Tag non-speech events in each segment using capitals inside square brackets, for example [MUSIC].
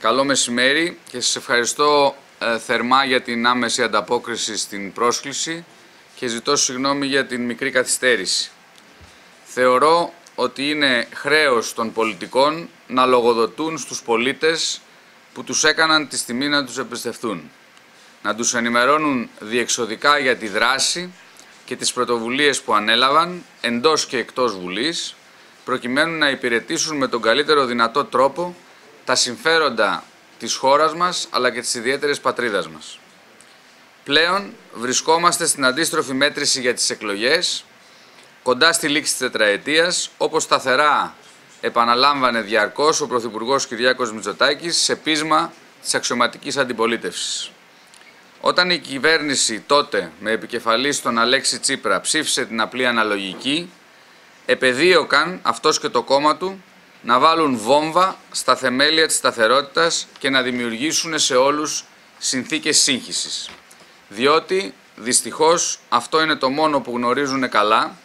Καλό μεσημέρι και σας ευχαριστώ ε, θερμά για την άμεση ανταπόκριση στην πρόσκληση και ζητώ συγγνώμη για την μικρή καθυστέρηση. Θεωρώ ότι είναι χρέος των πολιτικών να λογοδοτούν στους πολίτες που τους έκαναν τη στιγμή να τους εμπιστευτούν. Να τους ενημερώνουν διεξοδικά για τη δράση και τις πρωτοβουλίες που ανέλαβαν εντός και εκτός Βουλής, προκειμένου να υπηρετήσουν με τον καλύτερο δυνατό τρόπο τα συμφέροντα της χώρας μας, αλλά και της ιδιαίτερης πατρίδας μας. Πλέον βρισκόμαστε στην αντίστροφη μέτρηση για τις εκλογές, κοντά στη λήξη της τετραετίας, όπως σταθερά επαναλάμβανε διαρκώς ο Πρωθυπουργός Κυριάκος Μητσοτάκης σε πείσμα της αξιωματικής αντιπολίτευσης. Όταν η κυβέρνηση τότε με επικεφαλής τον Αλέξη Τσίπρα ψήφισε την απλή αναλογική, επεδίωκαν αυτός και το κόμμα του να βάλουν βόμβα στα θεμέλια της σταθερότητας και να δημιουργήσουν σε όλους συνθήκες σύγχυσης. Διότι, δυστυχώς, αυτό είναι το μόνο που γνωρίζουν καλά,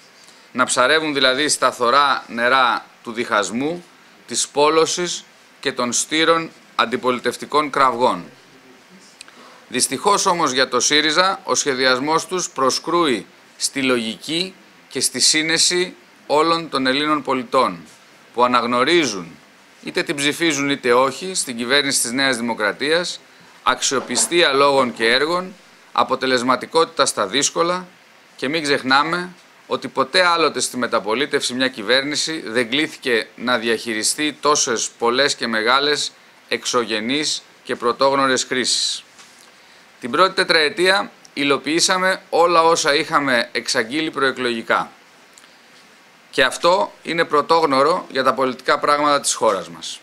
να ψαρεύουν δηλαδή στα θωρά νερά του διχασμού, της πόλωσης και των στήρων αντιπολιτευτικών κραυγών. Δυστυχώς όμως για το ΣΥΡΙΖΑ, ο σχεδιασμός τους προσκρούει στη λογική και στη σύνεση όλων των Ελλήνων πολιτών που αναγνωρίζουν είτε την ψηφίζουν είτε όχι στην κυβέρνηση της Νέας Δημοκρατίας, αξιοπιστία λόγων και έργων, αποτελεσματικότητα στα δύσκολα και μην ξεχνάμε ότι ποτέ άλλοτε στη μεταπολίτευση μια κυβέρνηση δεν κλήθηκε να διαχειριστεί τόσες πολλές και μεγάλες εξωγενείς και πρωτόγνωρες κρίσεις. Την πρώτη τετραετία υλοποιήσαμε όλα όσα είχαμε εξαγγείλει προεκλογικά. Και αυτό είναι πρωτόγνωρο για τα πολιτικά πράγματα της χώρας μας.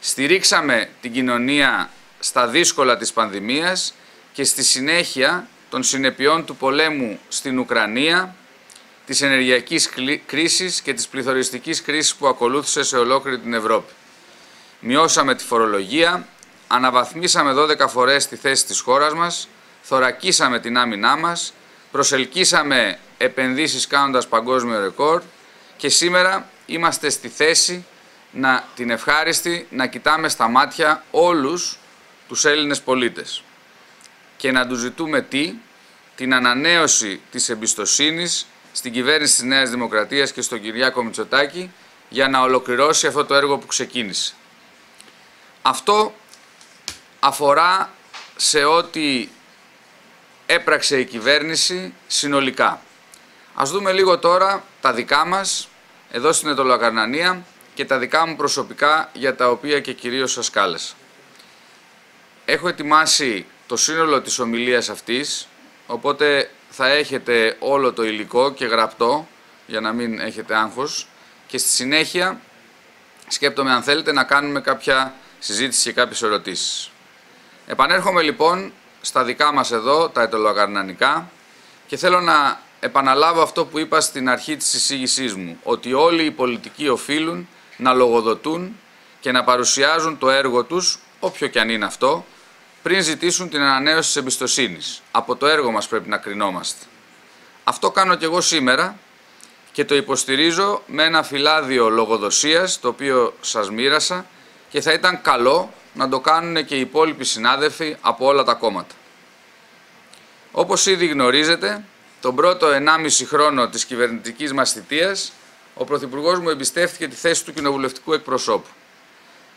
Στηρίξαμε την κοινωνία στα δύσκολα της πανδημίας και στη συνέχεια των συνεπειών του πολέμου στην Ουκρανία, της ενεργειακής κρίσης και της πληθωριστικής κρίσης που ακολούθησε σε ολόκληρη την Ευρώπη. Μειώσαμε τη φορολογία, αναβαθμίσαμε 12 φορές τη θέση της χώρας μας, θωρακίσαμε την άμυνά μας, προσελκύσαμε επενδύσεις κάνοντας παγκόσμιο ρεκόρ και σήμερα είμαστε στη θέση να την ευχάριστη να κοιτάμε στα μάτια όλους τους Έλληνες πολίτες και να τους ζητούμε τι, την ανανέωση της εμπιστοσύνης στην κυβέρνηση της Νέας Δημοκρατίας και στον Κυριάκο Μητσοτάκη για να ολοκληρώσει αυτό το έργο που ξεκίνησε. Αυτό αφορά σε ό,τι έπραξε η κυβέρνηση συνολικά. Ας δούμε λίγο τώρα τα δικά μας, εδώ στην Ετωλοκαρνανία και τα δικά μου προσωπικά για τα οποία και κυρίως σας κάλεσα. Έχω ετοιμάσει το σύνολο της ομιλίας αυτής, οπότε θα έχετε όλο το υλικό και γραπτό για να μην έχετε άγχος και στη συνέχεια σκέπτομαι αν θέλετε να κάνουμε κάποια συζήτηση και κάποιες ερωτήσεις. Επανέρχομαι λοιπόν στα δικά μας εδώ, τα ετωλοκαρνανικά και θέλω να επαναλάβω αυτό που είπα στην αρχή της εισήγησής μου, ότι όλοι οι πολιτικοί οφείλουν να λογοδοτούν και να παρουσιάζουν το έργο τους, όποιο και αν είναι αυτό, πριν ζητήσουν την ανανέωση της εμπιστοσύνης. Από το έργο μας πρέπει να κρινόμαστε. Αυτό κάνω και εγώ σήμερα και το υποστηρίζω με ένα φυλάδιο λογοδοσίας, το οποίο σας μοίρασα και θα ήταν καλό να το κάνουν και οι υπόλοιποι συνάδελφοι από όλα τα κόμματα. Όπως ήδη γνωρίζετε, τον πρώτο 1,5 χρόνο της κυβερνητικής μας θητείας, ο Πρωθυπουργός μου εμπιστεύτηκε τη θέση του κοινοβουλευτικού εκπροσώπου.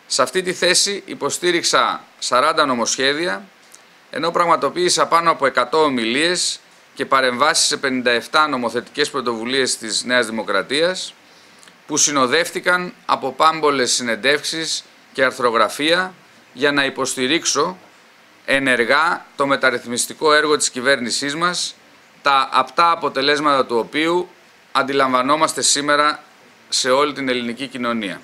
Σε αυτή τη θέση υποστήριξα 40 νομοσχέδια, ενώ πραγματοποίησα πάνω από 100 ομιλίες και παρεμβάσεις σε 57 νομοθετικές πρωτοβουλίες της Νέας Δημοκρατίας, που συνοδεύτηκαν από πάμπολες συνεντεύξεις και αρθρογραφία για να υποστηρίξω ενεργά το μεταρρυθμιστικό έργο της κυβέρνησής μας, τα απτά αποτελέσματα του οποίου αντιλαμβανόμαστε σήμερα σε όλη την ελληνική κοινωνία.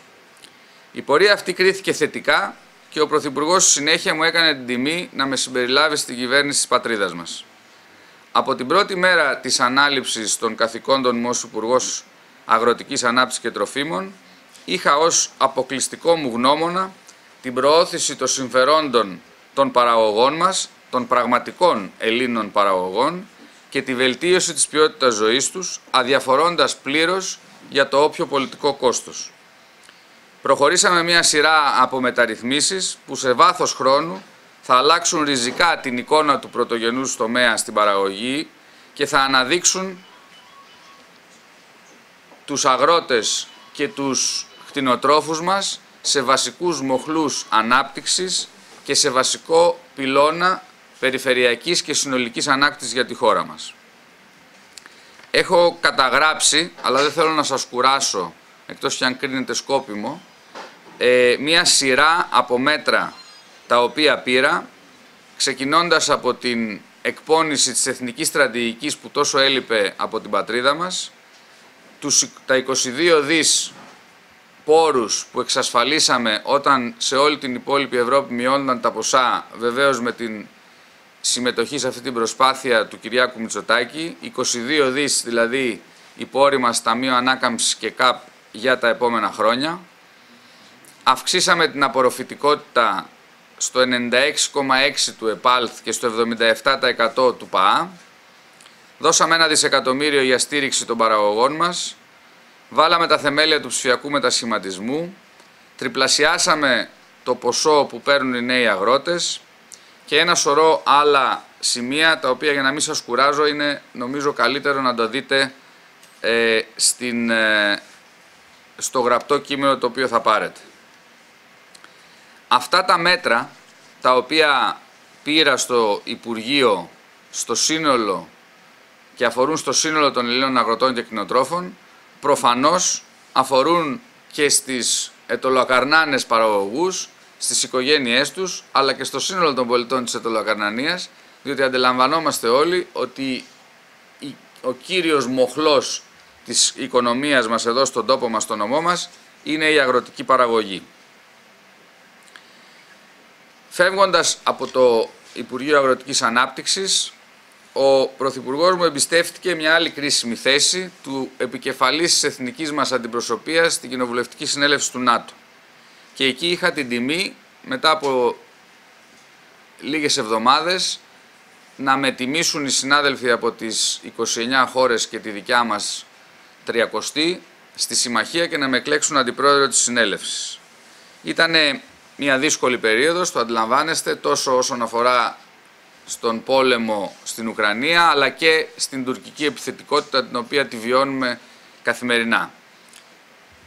Η πορεία αυτή κρίθηκε θετικά και ο Πρωθυπουργός συνέχεια μου έκανε την τιμή να με συμπεριλάβει στην κυβέρνηση της πατρίδας μας. Από την πρώτη μέρα της ανάληψης των καθηκόντων μου ως Υπουργός Αγροτικής Ανάπτυξης και Τροφίμων, είχα ως αποκλειστικό μου γνώμονα την προώθηση των συμφερόντων των παραγωγών μας, των πραγματικών Ελλήνων παραγωγών και τη βελτίωση της ποιότητας ζωής τους, αδιαφορώντας πλήρως για το όποιο πολιτικό κόστος. Προχωρήσαμε μια σειρά από μεταρρυθμίσεις που σε βάθος χρόνου θα αλλάξουν ριζικά την εικόνα του πρωτογενούς τομέα στην παραγωγή και θα αναδείξουν τους αγρότες και τους κτηνοτρόφους μας σε βασικούς μοχλούς ανάπτυξης και σε βασικό πυλώνα περιφερειακής και συνολικής ανάκτησης για τη χώρα μας. Έχω καταγράψει, αλλά δεν θέλω να σας κουράσω, εκτός και αν κρίνετε σκόπιμο, ε, μία σειρά από μέτρα τα οποία πήρα, ξεκινώντας από την εκπόνηση της εθνικής στρατηγικής που τόσο έλειπε από την πατρίδα μας, τους, τα 22 δις πόρους που εξασφαλίσαμε όταν σε όλη την υπόλοιπη Ευρώπη μειώνονταν τα ποσά, βεβαίως με την συμμετοχή σε αυτή την προσπάθεια του Κυριάκου Μητσοτάκη, 22 δις δηλαδή οι πόροι μας Ταμείο Ανάκαμψης και ΚΑΠ για τα επόμενα χρόνια. Αυξήσαμε την απορροφητικότητα στο 96,6% του ΕΠΑΛΘ και στο 77% του ΠΑΑ. Δώσαμε ένα δισεκατομμύριο για στήριξη των παραγωγών μας. Βάλαμε τα θεμέλια του ψηφιακού μετασχηματισμού. Τριπλασιάσαμε το ποσό που παίρνουν οι νέοι αγρότες και ένα σωρό άλλα σημεία τα οποία για να μην σας κουράζω είναι νομίζω καλύτερο να το δείτε ε, στην, ε, στο γραπτό κείμενο το οποίο θα πάρετε. Αυτά τα μέτρα τα οποία πήρα στο Υπουργείο στο σύνολο και αφορούν στο σύνολο των Ελλήνων αγροτών και κτηνοτρόφων προφανώς αφορούν και στις ετολοακαρνάνες παραγωγούς στις οικογένειές τους, αλλά και στο σύνολο των πολιτών της Ετωλοκαρνανίας, διότι αντιλαμβανόμαστε όλοι ότι ο κύριος μοχλός της οικονομίας μας εδώ στον τόπο μας, στον νομό μας, είναι η αγροτική παραγωγή. Φεύγοντας από το Υπουργείο Αγροτικής Ανάπτυξης, ο Πρωθυπουργός μου εμπιστεύτηκε μια άλλη κρίσιμη θέση του επικεφαλής της εθνικής μας αντιπροσωπείας στην Κοινοβουλευτική Συνέλευση του ΝΑΤΟ και εκεί είχα την τιμή μετά από λίγες εβδομάδες να με τιμήσουν οι συνάδελφοι από τις 29 χώρες και τη δικιά μας 30 στη συμμαχία και να με εκλέξουν αντιπρόεδρο της συνέλευσης. Ήταν μια δύσκολη περίοδος, το αντιλαμβάνεστε, τόσο όσον αφορά στον πόλεμο στην Ουκρανία, αλλά και στην τουρκική επιθετικότητα την οποία τη βιώνουμε καθημερινά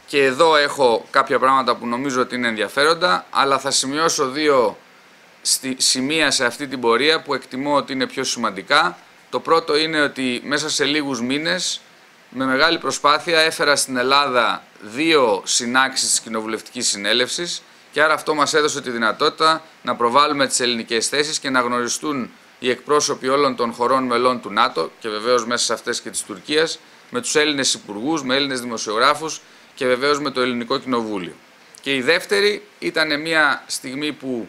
και εδώ έχω κάποια πράγματα που νομίζω ότι είναι ενδιαφέροντα, αλλά θα σημειώσω δύο σημεία σε αυτή την πορεία που εκτιμώ ότι είναι πιο σημαντικά. Το πρώτο είναι ότι μέσα σε λίγους μήνες, με μεγάλη προσπάθεια, έφερα στην Ελλάδα δύο συνάξεις της Κοινοβουλευτικής Συνέλευσης και άρα αυτό μας έδωσε τη δυνατότητα να προβάλλουμε τις ελληνικές θέσεις και να γνωριστούν οι εκπρόσωποι όλων των χωρών μελών του ΝΑΤΟ και βεβαίως μέσα σε αυτές και της Τουρκίας, με τους Έλληνες υπουργούς, με Έλληνες δημοσιογράφους και βεβαίως με το Ελληνικό Κοινοβούλιο. Και η δεύτερη ήταν μια στιγμή που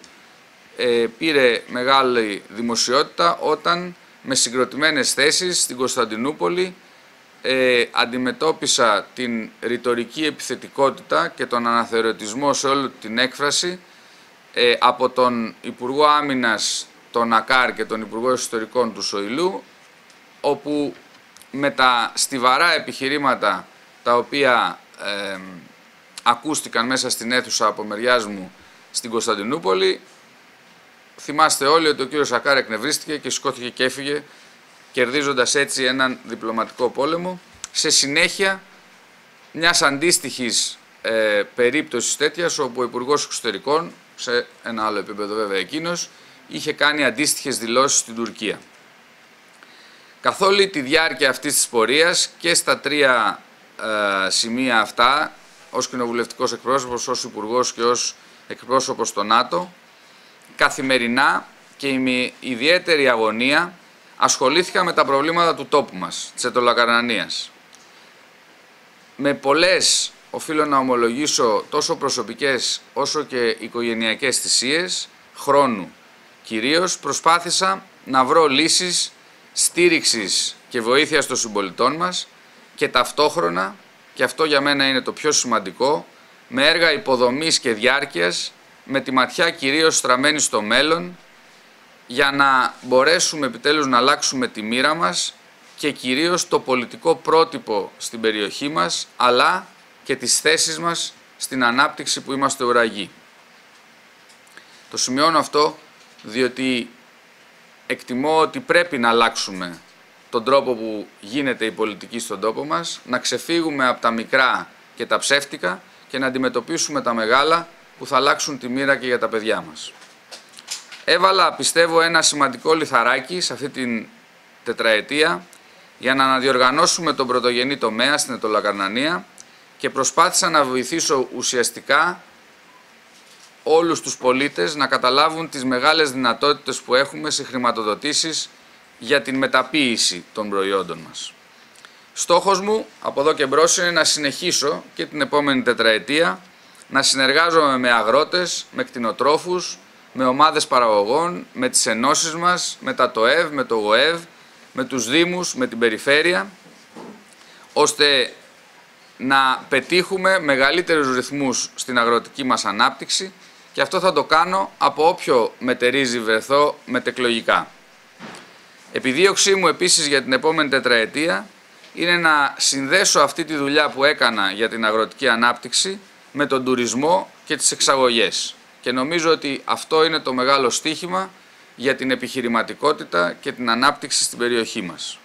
ε, πήρε μεγάλη δημοσιότητα όταν με συγκροτημένες θέσεις στην Κωνσταντινούπολη ε, αντιμετώπισα την ρητορική επιθετικότητα και τον αναθεωρητισμό σε όλη την έκφραση ε, από τον Υπουργό Άμυνας τον Ακάρ και τον Υπουργό Ιστορικών του Σοηλού όπου με τα στιβαρά επιχειρήματα τα οποία ακούστηκαν μέσα στην αίθουσα από μεριάς μου στην Κωνσταντινούπολη. Θυμάστε όλοι ότι ο κύριος Σακάρ εκνευρίστηκε και σηκώθηκε και έφυγε, κερδίζοντας έτσι έναν διπλωματικό πόλεμο. Σε συνέχεια μιας αντίστοιχης ε, περίπτωσης τέτοιας, όπου ο Υπουργός Εξωτερικών, σε ένα άλλο επίπεδο βέβαια εκείνος, είχε κάνει αντίστοιχες δηλώσεις στην Τουρκία. Καθ' όλη τη διάρκεια αυτής της πορείας και στα τρία ε, σημεία αυτά ως κοινοβουλευτικός εκπρόσωπος, ως υπουργός και ως εκπρόσωπος στο ΝΑΤΟ καθημερινά και με ιδιαίτερη αγωνία ασχολήθηκα με τα προβλήματα του τόπου μας, της Ετωλακαρνανίας. Με πολλές, οφείλω να ομολογήσω, τόσο προσωπικές όσο και οικογενειακές θυσίες, χρόνου κυρίως, προσπάθησα να βρω λύσεις στήριξης και βοήθειας των συμπολιτών μας και ταυτόχρονα, και αυτό για μένα είναι το πιο σημαντικό, με έργα υποδομής και διάρκειας, με τη ματιά κυρίως στραμμένη στο μέλλον, για να μπορέσουμε επιτέλους να αλλάξουμε τη μοίρα μας και κυρίως το πολιτικό πρότυπο στην περιοχή μας, αλλά και τις θέσεις μας στην ανάπτυξη που είμαστε ουραγοί. Το σημειώνω αυτό διότι εκτιμώ ότι πρέπει να αλλάξουμε τον τρόπο που γίνεται η πολιτική στον τόπο μας, να ξεφύγουμε από τα μικρά και τα ψεύτικα και να αντιμετωπίσουμε τα μεγάλα που θα αλλάξουν τη μοίρα και για τα παιδιά μας. Έβαλα, πιστεύω, ένα σημαντικό λιθαράκι σε αυτή την τετραετία για να αναδιοργανώσουμε τον πρωτογενή τομέα στην Ετωλακαρνανία και προσπάθησα να βοηθήσω ουσιαστικά όλους τους πολίτες να καταλάβουν τις μεγάλες δυνατότητες που έχουμε σε χρηματοδοτήσεις για την μεταποίηση των προϊόντων μας. Στόχος μου από εδώ και μπρος είναι να συνεχίσω και την επόμενη τετραετία να συνεργάζομαι με αγρότες, με κτηνοτρόφους, με ομάδες παραγωγών, με τις ενώσεις μας, με τα ΤΟΕΒ, με το ΓΟΕΒ, με τους Δήμους, με την Περιφέρεια, ώστε να πετύχουμε μεγαλύτερους ρυθμούς στην αγροτική μας ανάπτυξη και αυτό θα το κάνω από όποιο μετερίζει βρεθώ μετεκλογικά. Επιδίωξή μου επίσης για την επόμενη τετραετία είναι να συνδέσω αυτή τη δουλειά που έκανα για την αγροτική ανάπτυξη με τον τουρισμό και τις εξαγωγές. Και νομίζω ότι αυτό είναι το μεγάλο στίχημα για την επιχειρηματικότητα και την ανάπτυξη στην περιοχή μας.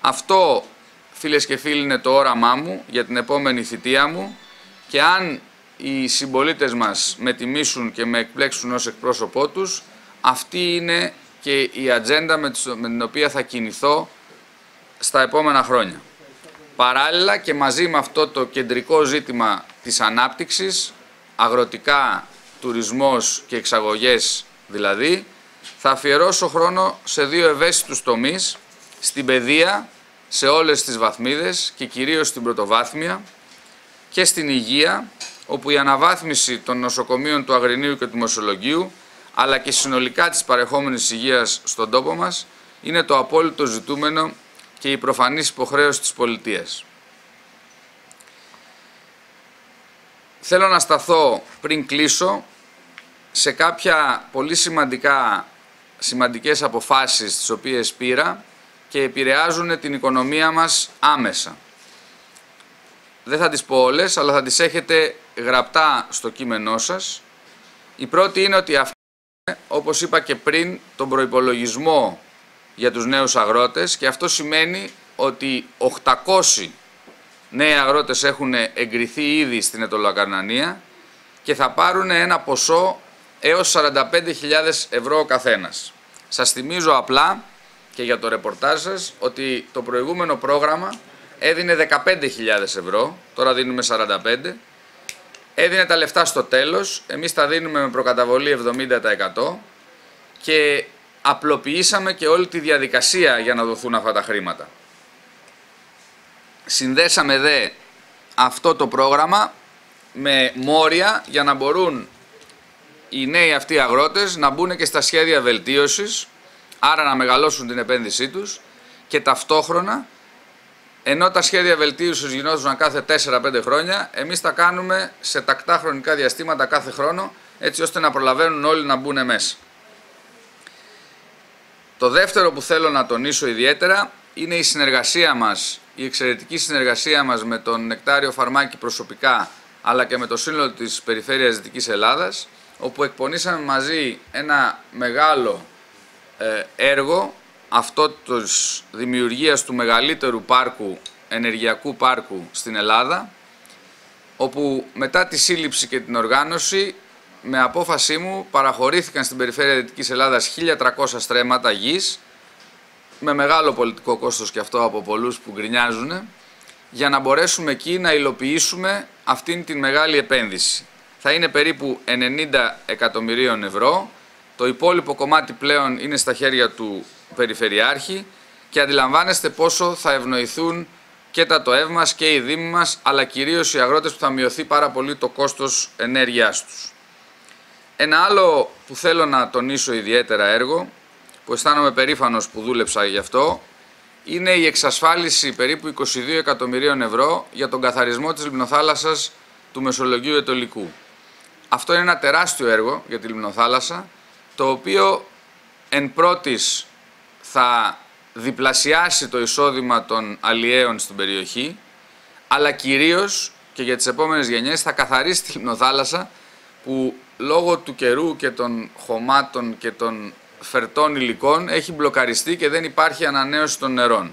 Αυτό, φίλες και φίλοι, είναι το όραμά μου για την επόμενη θητεία μου και αν οι συμπολίτες μας με τιμήσουν και με εκπλέξουν ως εκπρόσωπό τους, αυτή είναι και η ατζέντα με την οποία θα κινηθώ στα επόμενα χρόνια. Παράλληλα και μαζί με αυτό το κεντρικό ζήτημα της ανάπτυξης, αγροτικά, τουρισμός και εξαγωγές δηλαδή, θα αφιερώσω χρόνο σε δύο ευαίσθητους τομείς, στην παιδεία, σε όλες τις βαθμίδες και κυρίως στην πρωτοβάθμια και στην υγεία, όπου η αναβάθμιση των νοσοκομείων του Αγρινίου και του Μεσολογγίου, αλλά και συνολικά της παρεχόμενης υγείας στον τόπο μας, είναι το απόλυτο ζητούμενο και η προφανής υποχρέωση της πολιτείας. Θέλω να σταθώ πριν κλείσω σε κάποια πολύ σημαντικά, σημαντικές αποφάσεις τις οποίες πήρα και επηρεάζουν την οικονομία μας άμεσα. Δεν θα τις πω όλες, αλλά θα τις έχετε γραπτά στο κείμενό σας. Η πρώτη είναι ότι αυξάνουμε, όπως είπα και πριν, τον προϋπολογισμό για τους νέους αγρότες και αυτό σημαίνει ότι 800 νέοι αγρότες έχουν εγκριθεί ήδη στην Ετωλοκαρνανία και θα πάρουν ένα ποσό έως 45.000 ευρώ ο καθένας. Σας θυμίζω απλά και για το ρεπορτάζ σας ότι το προηγούμενο πρόγραμμα έδινε 15.000 ευρώ, τώρα δίνουμε 45. Έδινε τα λεφτά στο τέλος, εμείς τα δίνουμε με προκαταβολή 70% και απλοποιήσαμε και όλη τη διαδικασία για να δοθούν αυτά τα χρήματα. Συνδέσαμε δε αυτό το πρόγραμμα με μόρια για να μπορούν οι νέοι αυτοί αγρότες να μπουν και στα σχέδια βελτίωσης, άρα να μεγαλώσουν την επένδυσή τους και ταυτόχρονα, ενώ τα σχέδια βελτίωσης γινόντουσαν κάθε 4-5 χρόνια, εμείς τα κάνουμε σε τακτά χρονικά διαστήματα κάθε χρόνο, έτσι ώστε να προλαβαίνουν όλοι να μπουν μέσα. Το δεύτερο που θέλω να τονίσω ιδιαίτερα είναι η συνεργασία μας, η εξαιρετική συνεργασία μας με τον Νεκτάριο Φαρμάκη προσωπικά, αλλά και με το σύνολο της Περιφέρειας Δυτικής Ελλάδας, όπου εκπονήσαμε μαζί ένα μεγάλο ε, έργο, αυτό της δημιουργίας του μεγαλύτερου πάρκου, ενεργειακού πάρκου στην Ελλάδα, όπου μετά τη σύλληψη και την οργάνωση, με απόφασή μου παραχωρήθηκαν στην περιφέρεια Δυτικής Ελλάδας 1.300 στρέμματα γης, με μεγάλο πολιτικό κόστος και αυτό από πολλούς που γκρινιάζουν, για να μπορέσουμε εκεί να υλοποιήσουμε αυτήν την μεγάλη επένδυση θα είναι περίπου 90 εκατομμυρίων ευρώ. Το υπόλοιπο κομμάτι πλέον είναι στα χέρια του Περιφερειάρχη και αντιλαμβάνεστε πόσο θα ευνοηθούν και τα ΤΟΕΒ μας και οι Δήμοι μας, αλλά κυρίως οι αγρότες που θα μειωθεί πάρα πολύ το κόστος ενέργειάς τους. Ένα άλλο που θέλω να τονίσω ιδιαίτερα έργο, που αισθάνομαι περήφανος που δούλεψα γι' αυτό, είναι η εξασφάλιση περίπου 22 εκατομμυρίων ευρώ για τον καθαρισμό της λιμνοθάλασσας του Μεσολογγίου Ετωλικού. Αυτό είναι ένα τεράστιο έργο για τη Λιμνοθάλασσα, το οποίο εν πρώτης θα διπλασιάσει το εισόδημα των αλλιέων στην περιοχή, αλλά κυρίως, και και για τις επόμενες γενιές θα καθαρίσει τη λιμνοθάλασσα που λόγω του καιρού και των χωμάτων και των φερτών υλικών έχει μπλοκαριστεί και δεν υπάρχει ανανέωση των νερών.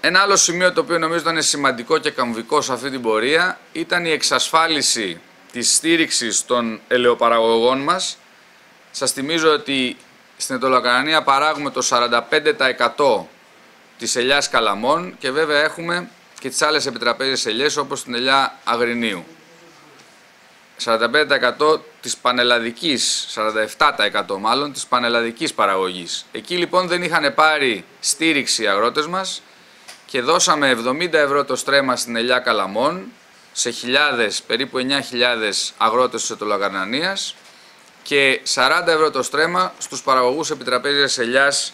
Ένα άλλο σημείο το οποίο νομίζω ήταν σημαντικό και καμβικό σε αυτή την πορεία ήταν η εξασφάλιση της στήριξης των ελαιοπαραγωγών μας. Σας θυμίζω ότι στην Ετωλοκαρανία παράγουμε το 45% της ελιάς καλαμών και βέβαια έχουμε και τις άλλες επιτραπέζιες ελιές όπως την ελιά αγρινίου. 45% της πανελλαδικής, 47% μάλλον, της πανελλαδικής παραγωγής. Εκεί λοιπόν δεν είχαν πάρει στήριξη οι αγρότες μας και δώσαμε 70 ευρώ το στρέμμα στην ελιά καλαμών σε χιλιάδες, περίπου 9.000 αγρότες της Ετωλοκαρνανίας και 40 ευρώ το στρέμμα στους παραγωγούς επιτραπέζιας ελιάς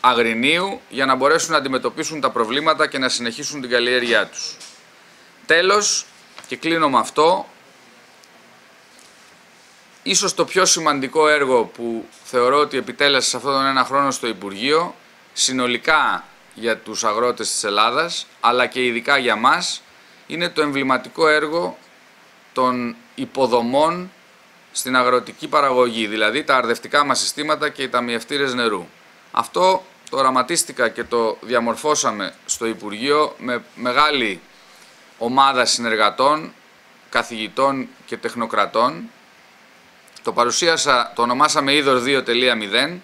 αγρινίου για να μπορέσουν να αντιμετωπίσουν τα προβλήματα και να συνεχίσουν την καλλιέργειά τους. Τέλος, και κλείνω με αυτό, ίσως το πιο σημαντικό έργο που θεωρώ ότι επιτέλεσε σε αυτόν τον ένα χρόνο στο Υπουργείο, συνολικά για τους αγρότες της Ελλάδας, αλλά και ειδικά για μας, είναι το εμβληματικό έργο των υποδομών στην αγροτική παραγωγή, δηλαδή τα αρδευτικά μας συστήματα και οι ταμιευτήρες νερού. Αυτό το οραματίστηκα και το διαμορφώσαμε στο Υπουργείο με μεγάλη ομάδα συνεργατών, καθηγητών και τεχνοκρατών. Το παρουσίασα, το ονομάσαμε Είδωρ 2.0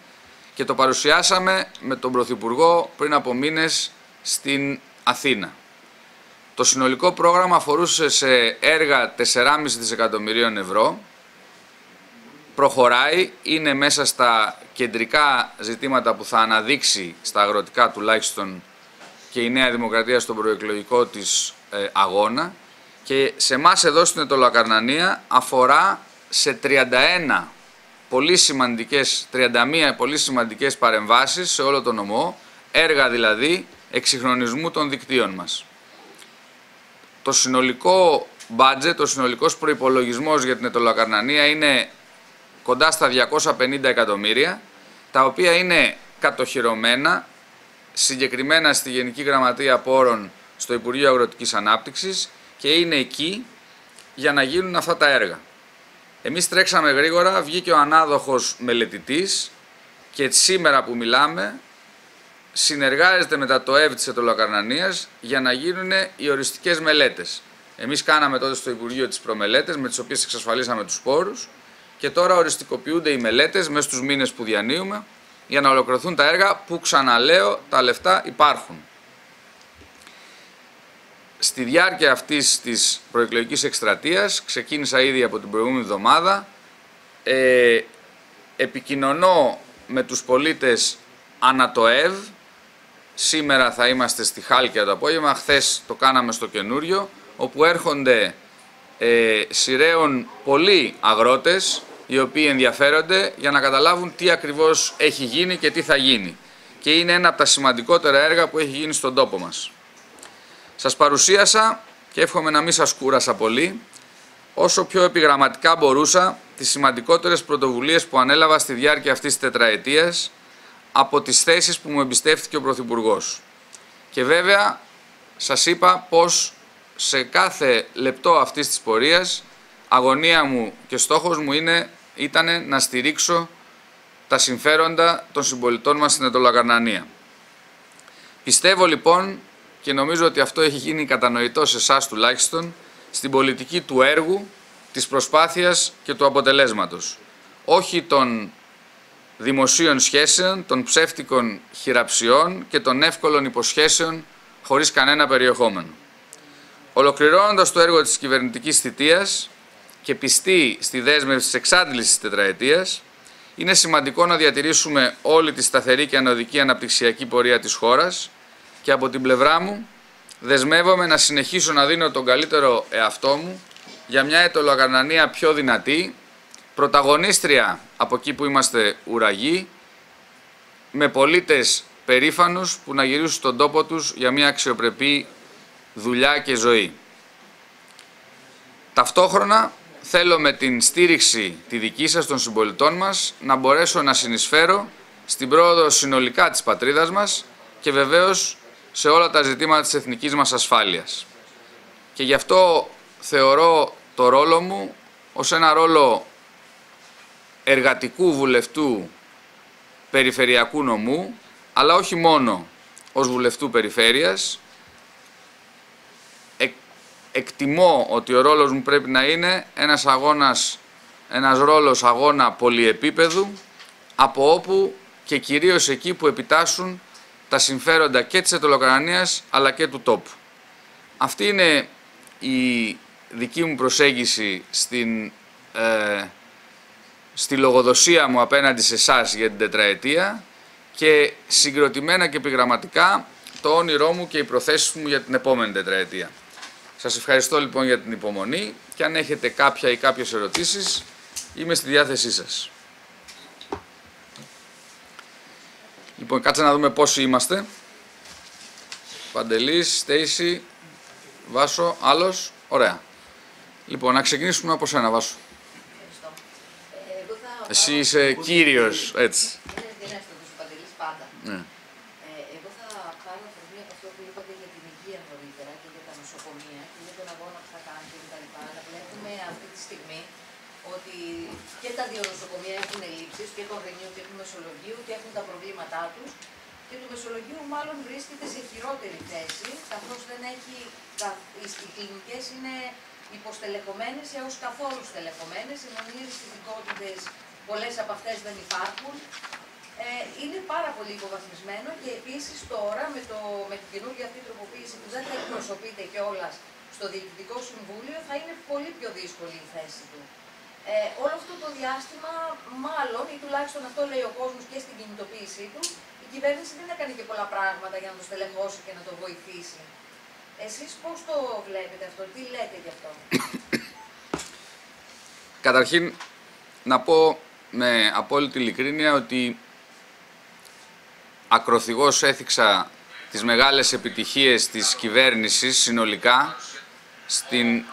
και το παρουσιάσαμε με τον Πρωθυπουργό πριν από μήνες στην Αθήνα. Το συνολικό πρόγραμμα αφορούσε σε έργα 4,5 δισεκατομμυρίων ευρώ. Προχωράει, είναι μέσα στα κεντρικά ζητήματα που θα αναδείξει στα αγροτικά τουλάχιστον και η Νέα Δημοκρατία στον προεκλογικό της ε, αγώνα και σε εμάς εδώ στην Ετωλακαρνανία αφορά σε 31 πολύ σημαντικές, 31 πολύ σημαντικές παρεμβάσεις σε όλο τον νομό, έργα δηλαδή εξυγχρονισμού των δικτύων μας. Το συνολικό budget, ο συνολικός προϋπολογισμός για την Ετωλακαρνανία είναι κοντά στα 250 εκατομμύρια, τα οποία είναι κατοχυρωμένα συγκεκριμένα στη Γενική Γραμματεία Πόρων στο Υπουργείο Αγροτικής Ανάπτυξης και είναι εκεί για να γίνουν αυτά τα έργα. Εμείς τρέξαμε γρήγορα, βγήκε ο ανάδοχος μελετητής και σήμερα που μιλάμε συνεργάζεται με το ΕΒ της Ετωλοκαρνανίας για να γίνουν οι οριστικές μελέτες. Εμείς κάναμε τότε στο Υπουργείο τις προμελέτες με τις οποίες εξασφαλίσαμε τους πόρους και τώρα οριστικοποιούνται οι μελέτες μέσα στους μήνες που διανύουμε για να ολοκληρωθούν τα έργα που ξαναλέω τα λεφτά υπάρχουν. Στη διάρκεια αυτής της προεκλογικής εκστρατείας, ξεκίνησα ήδη από την προηγούμενη εβδομάδα, ε, επικοινωνώ με τους πολίτες Ανατοεύ, σήμερα θα είμαστε στη Χάλκια το απόγευμα, χθες το κάναμε στο καινούριο, όπου έρχονται ε, σειραίων πολλοί αγρότες, οι οποίοι ενδιαφέρονται για να καταλάβουν τι ακριβώς έχει γίνει και τι θα γίνει. Και είναι ένα από τα σημαντικότερα έργα που έχει γίνει στον τόπο μας. Σας παρουσίασα και εύχομαι να μην σας κούρασα πολύ, όσο πιο επιγραμματικά μπορούσα τις σημαντικότερες πρωτοβουλίες που ανέλαβα στη διάρκεια αυτής της τετραετίας από τις θέσεις που μου εμπιστεύτηκε ο Πρωθυπουργός. Και βέβαια σας είπα πως σε κάθε λεπτό αυτής της πορείας αγωνία μου και στόχος μου είναι ήταν να στηρίξω τα συμφέροντα των συμπολιτών μας στην Ετωλακαρνανία. Πιστεύω λοιπόν και νομίζω ότι αυτό έχει γίνει κατανοητό σε εσάς τουλάχιστον στην πολιτική του έργου, της προσπάθειας και του αποτελέσματος. Όχι των δημοσίων σχέσεων, των ψεύτικων χειραψιών και των εύκολων υποσχέσεων χωρίς κανένα περιεχόμενο. Ολοκληρώνοντας το έργο της κυβερνητικής θητείας, και πιστοί στη δέσμευση της εξάντλησης της τετραετίας, είναι σημαντικό να διατηρήσουμε όλη τη σταθερή και ανωδική αναπτυξιακή πορεία της χώρας και από την πλευρά μου δεσμεύομαι να συνεχίσω να δίνω τον καλύτερο εαυτό μου για μια ετωλογαρνανία πιο δυνατή, πρωταγωνίστρια από εκεί που είμαστε ουραγοί, με πολίτες περήφανους που να γυρίσουν στον τόπο τους για μια αξιοπρεπή δουλειά και ζωή. Ταυτόχρονα θέλω με την στήριξη τη δική σας των συμπολιτών μας να μπορέσω να συνεισφέρω στην πρόοδο συνολικά της πατρίδας μας και βεβαίως σε όλα τα ζητήματα της εθνικής μας ασφάλειας. Και γι' αυτό θεωρώ το ρόλο μου ως ένα ρόλο εργατικού βουλευτού περιφερειακού νομού, αλλά όχι μόνο ως βουλευτού περιφέρειας. εκτιμώ ότι ο ρόλος μου πρέπει να είναι ένας αγώνας, ένας ρόλος αγώνα πολυεπίπεδου, από όπου και κυρίως εκεί που επιτάσσουν τα συμφέροντα και της ετωλοκρανίας αλλά και του τόπου. Αυτή είναι η δική μου προσέγγιση στην, ε, στη λογοδοσία μου απέναντι σε εσάς για την τετραετία και συγκροτημένα και επιγραμματικά το όνειρό μου και οι προθέσεις μου για την επόμενη τετραετία. Σας ευχαριστώ λοιπόν για την υπομονή και αν έχετε κάποια ή κάποιες ερωτήσεις είμαι στη διάθεσή σας. Λοιπόν, κάτσε να δούμε πόσοι είμαστε. Παντελής, Στέισι, Βάσο, άλλος. Ωραία. Λοιπόν, να ξεκινήσουμε από σένα, Βάσο. Ε, Εσύ είσαι κύριος, έτσι. Είναι εύστοχος ο Παντελής πάντα. Ναι. Ε, εγώ θα πάρω αφορμή από αυτό που είπατε για την υγεία νωρίτερα και για τα νοσοκομεία και για τον αγώνα που θα κάνετε κτλ. Αλλά βλέπουμε αυτή τη στιγμή ότι και τα δύο νοσοκομεία έχουν ελλείψεις, και το Αγρινίου και του Μεσολογίου και έχουν τα προβλήματά τους. Και του Μεσολογίου μάλλον βρίσκεται σε χειρότερη θέση, καθώς δεν έχει, κα- οι οι κλινικές είναι υποστελεχωμένες έως καθόλου στελεχωμένες, οι μονίες ειδικότητες, πολλές από αυτές δεν υπάρχουν. Ε, είναι πάρα πολύ υποβαθμισμένο και επίσης τώρα με, το, με την καινούργια αυτή τροποποίηση που δεν θα εκπροσωπείται κιόλας στο Διοικητικό Συμβούλιο θα είναι πολύ πιο δύσκολη η θέση του. Ε, όλο αυτό το διάστημα, μάλλον, ή τουλάχιστον αυτό λέει ο κόσμος και στην κινητοποίησή του, η κυβέρνηση δεν έκανε και πολλά πράγματα για να το στελεχώσει και να το βοηθήσει. Εσείς πώς το βλέπετε αυτό, τι λέτε γι' αυτό; Καταρχήν, να πω με απόλυτη ειλικρίνεια ότι ακροθυγώς έθιξα τις μεγάλες επιτυχίες της κυβέρνησης συνολικά στην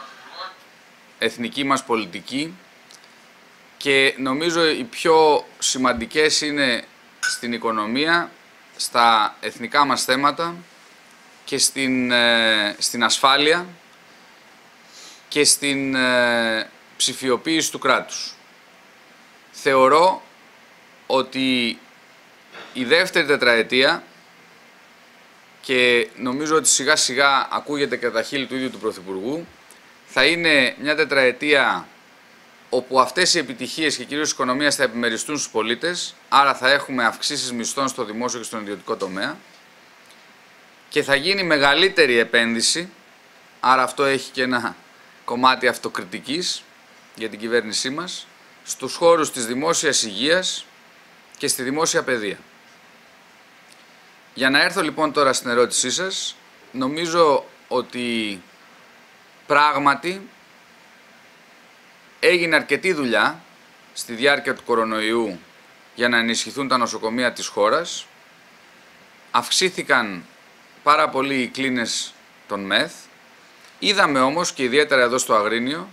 εθνική μας πολιτική και νομίζω οι πιο σημαντικές είναι στην οικονομία, στα εθνικά μας θέματα και στην, ε, στην ασφάλεια και στην ε, ψηφιοποίηση του κράτους. Θεωρώ ότι η δεύτερη τετραετία και νομίζω ότι σιγά σιγά ακούγεται και τα χείλη του ίδιου του Πρωθυπουργού θα είναι μια τετραετία όπου αυτές οι επιτυχίες και κυρίως της οικονομίας θα επιμεριστούν στους πολίτες άρα θα έχουμε αυξήσεις μισθών στο δημόσιο και στον ιδιωτικό τομέα και θα γίνει μεγαλύτερη επένδυση άρα αυτό έχει και ένα κομμάτι αυτοκριτικής για την κυβέρνησή μας στους χώρους της δημόσιας υγείας και στη δημόσια παιδεία. Για να έρθω λοιπόν τώρα στην ερώτησή σας, νομίζω ότι πράγματι έγινε αρκετή δουλειά στη διάρκεια του κορονοϊού για να ενισχυθούν τα νοσοκομεία της χώρας. Αυξήθηκαν πάρα πολύ οι κλίνες των ΜΕΘ. Είδαμε όμως και ιδιαίτερα εδώ στο Αγρίνιο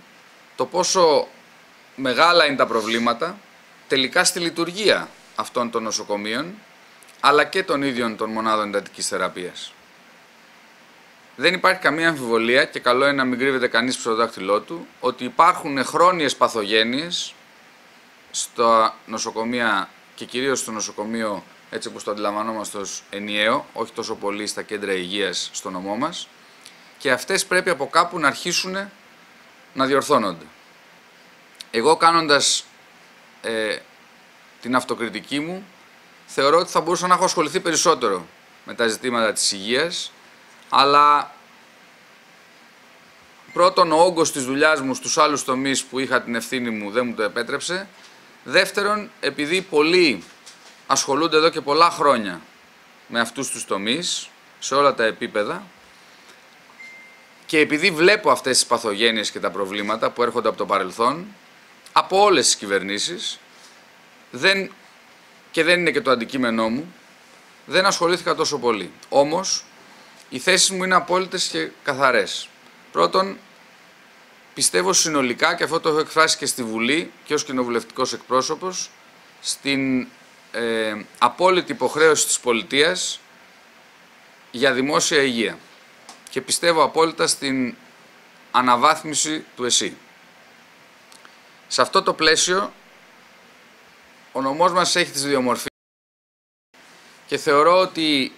το πόσο μεγάλα είναι τα προβλήματα τελικά στη λειτουργία αυτών των νοσοκομείων αλλά και των ίδιων των μονάδων εντατικής θεραπείας. Δεν υπάρχει καμία αμφιβολία και καλό είναι να μην κρύβεται κανείς στο δάχτυλό του ότι υπάρχουν χρόνιες παθογένειες στα νοσοκομεία και κυρίως στο νοσοκομείο έτσι όπως το αντιλαμβανόμαστε ως ενιαίο, όχι τόσο πολύ στα κέντρα υγείας στο νομό μας και αυτές πρέπει από κάπου να αρχίσουν να διορθώνονται. Εγώ κάνοντας ε, την αυτοκριτική μου, θεωρώ ότι θα μπορούσα να έχω ασχοληθεί περισσότερο με τα ζητήματα της υγείας, αλλά πρώτον ο όγκος της δουλειάς μου στους άλλους τομείς που είχα την ευθύνη μου δεν μου το επέτρεψε. Δεύτερον, επειδή πολλοί ασχολούνται εδώ και πολλά χρόνια με αυτούς τους τομείς, σε όλα τα επίπεδα, και επειδή βλέπω αυτές τις παθογένειες και τα προβλήματα που έρχονται από το παρελθόν, από όλες τις κυβερνήσεις, δεν, και δεν είναι και το αντικείμενό μου, δεν ασχολήθηκα τόσο πολύ. Όμως, οι θέσεις μου είναι απόλυτες και καθαρές. Πρώτον, πιστεύω συνολικά, και αυτό το έχω εκφράσει και στη Βουλή και ως κοινοβουλευτικός εκπρόσωπος, στην ε, απόλυτη υποχρέωση της πολιτείας για δημόσια υγεία και πιστεύω απόλυτα στην αναβάθμιση του ΕΣΥ. Σε αυτό το πλαίσιο, ο νομός μας έχει τις δύο και θεωρώ ότι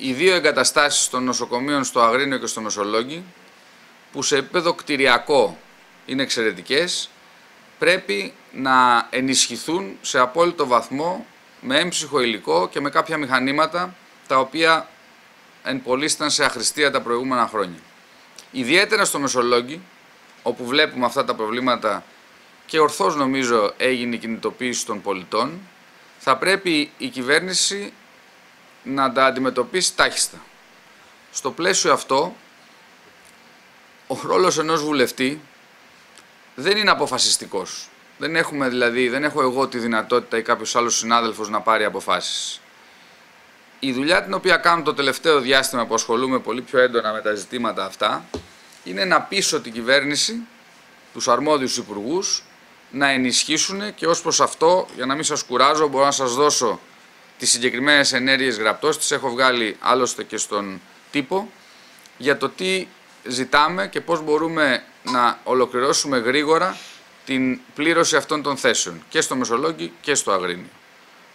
οι δύο εγκαταστάσεις των νοσοκομείων στο Αγρίνιο και στο Μεσολόγγι, που σε επίπεδο κτηριακό είναι εξαιρετικές, πρέπει να ενισχυθούν σε απόλυτο βαθμό με έμψυχο υλικό και με κάποια μηχανήματα τα οποία εν ήταν σε αχρηστία τα προηγούμενα χρόνια. Ιδιαίτερα στο Μεσολόγγι, όπου βλέπουμε αυτά τα προβλήματα και ορθώς νομίζω έγινε η κινητοποίηση των πολιτών, θα πρέπει η κυβέρνηση να τα αντιμετωπίσει τάχιστα. Στο πλαίσιο αυτό, ο ρόλος ενός βουλευτή δεν είναι αποφασιστικός. Δεν έχουμε δηλαδή, δεν έχω εγώ τη δυνατότητα ή κάποιος άλλος συνάδελφος να πάρει αποφάσεις. Η δουλειά την οποία κάνω το τελευταίο διάστημα που ασχολούμαι πολύ πιο έντονα με τα ζητήματα αυτά είναι να πείσω την κυβέρνηση, τους αρμόδιους υπουργούς, να ενισχύσουν και ως προς αυτό, για να μην σας κουράζω, μπορώ να σας δώσω τις συγκεκριμένες ενέργειες γραπτός, τις έχω βγάλει άλλωστε και στον τύπο, για το τι ζητάμε και πώς μπορούμε να ολοκληρώσουμε γρήγορα την πλήρωση αυτών των θέσεων και στο Μεσολόγγι και στο Αγρίνιο.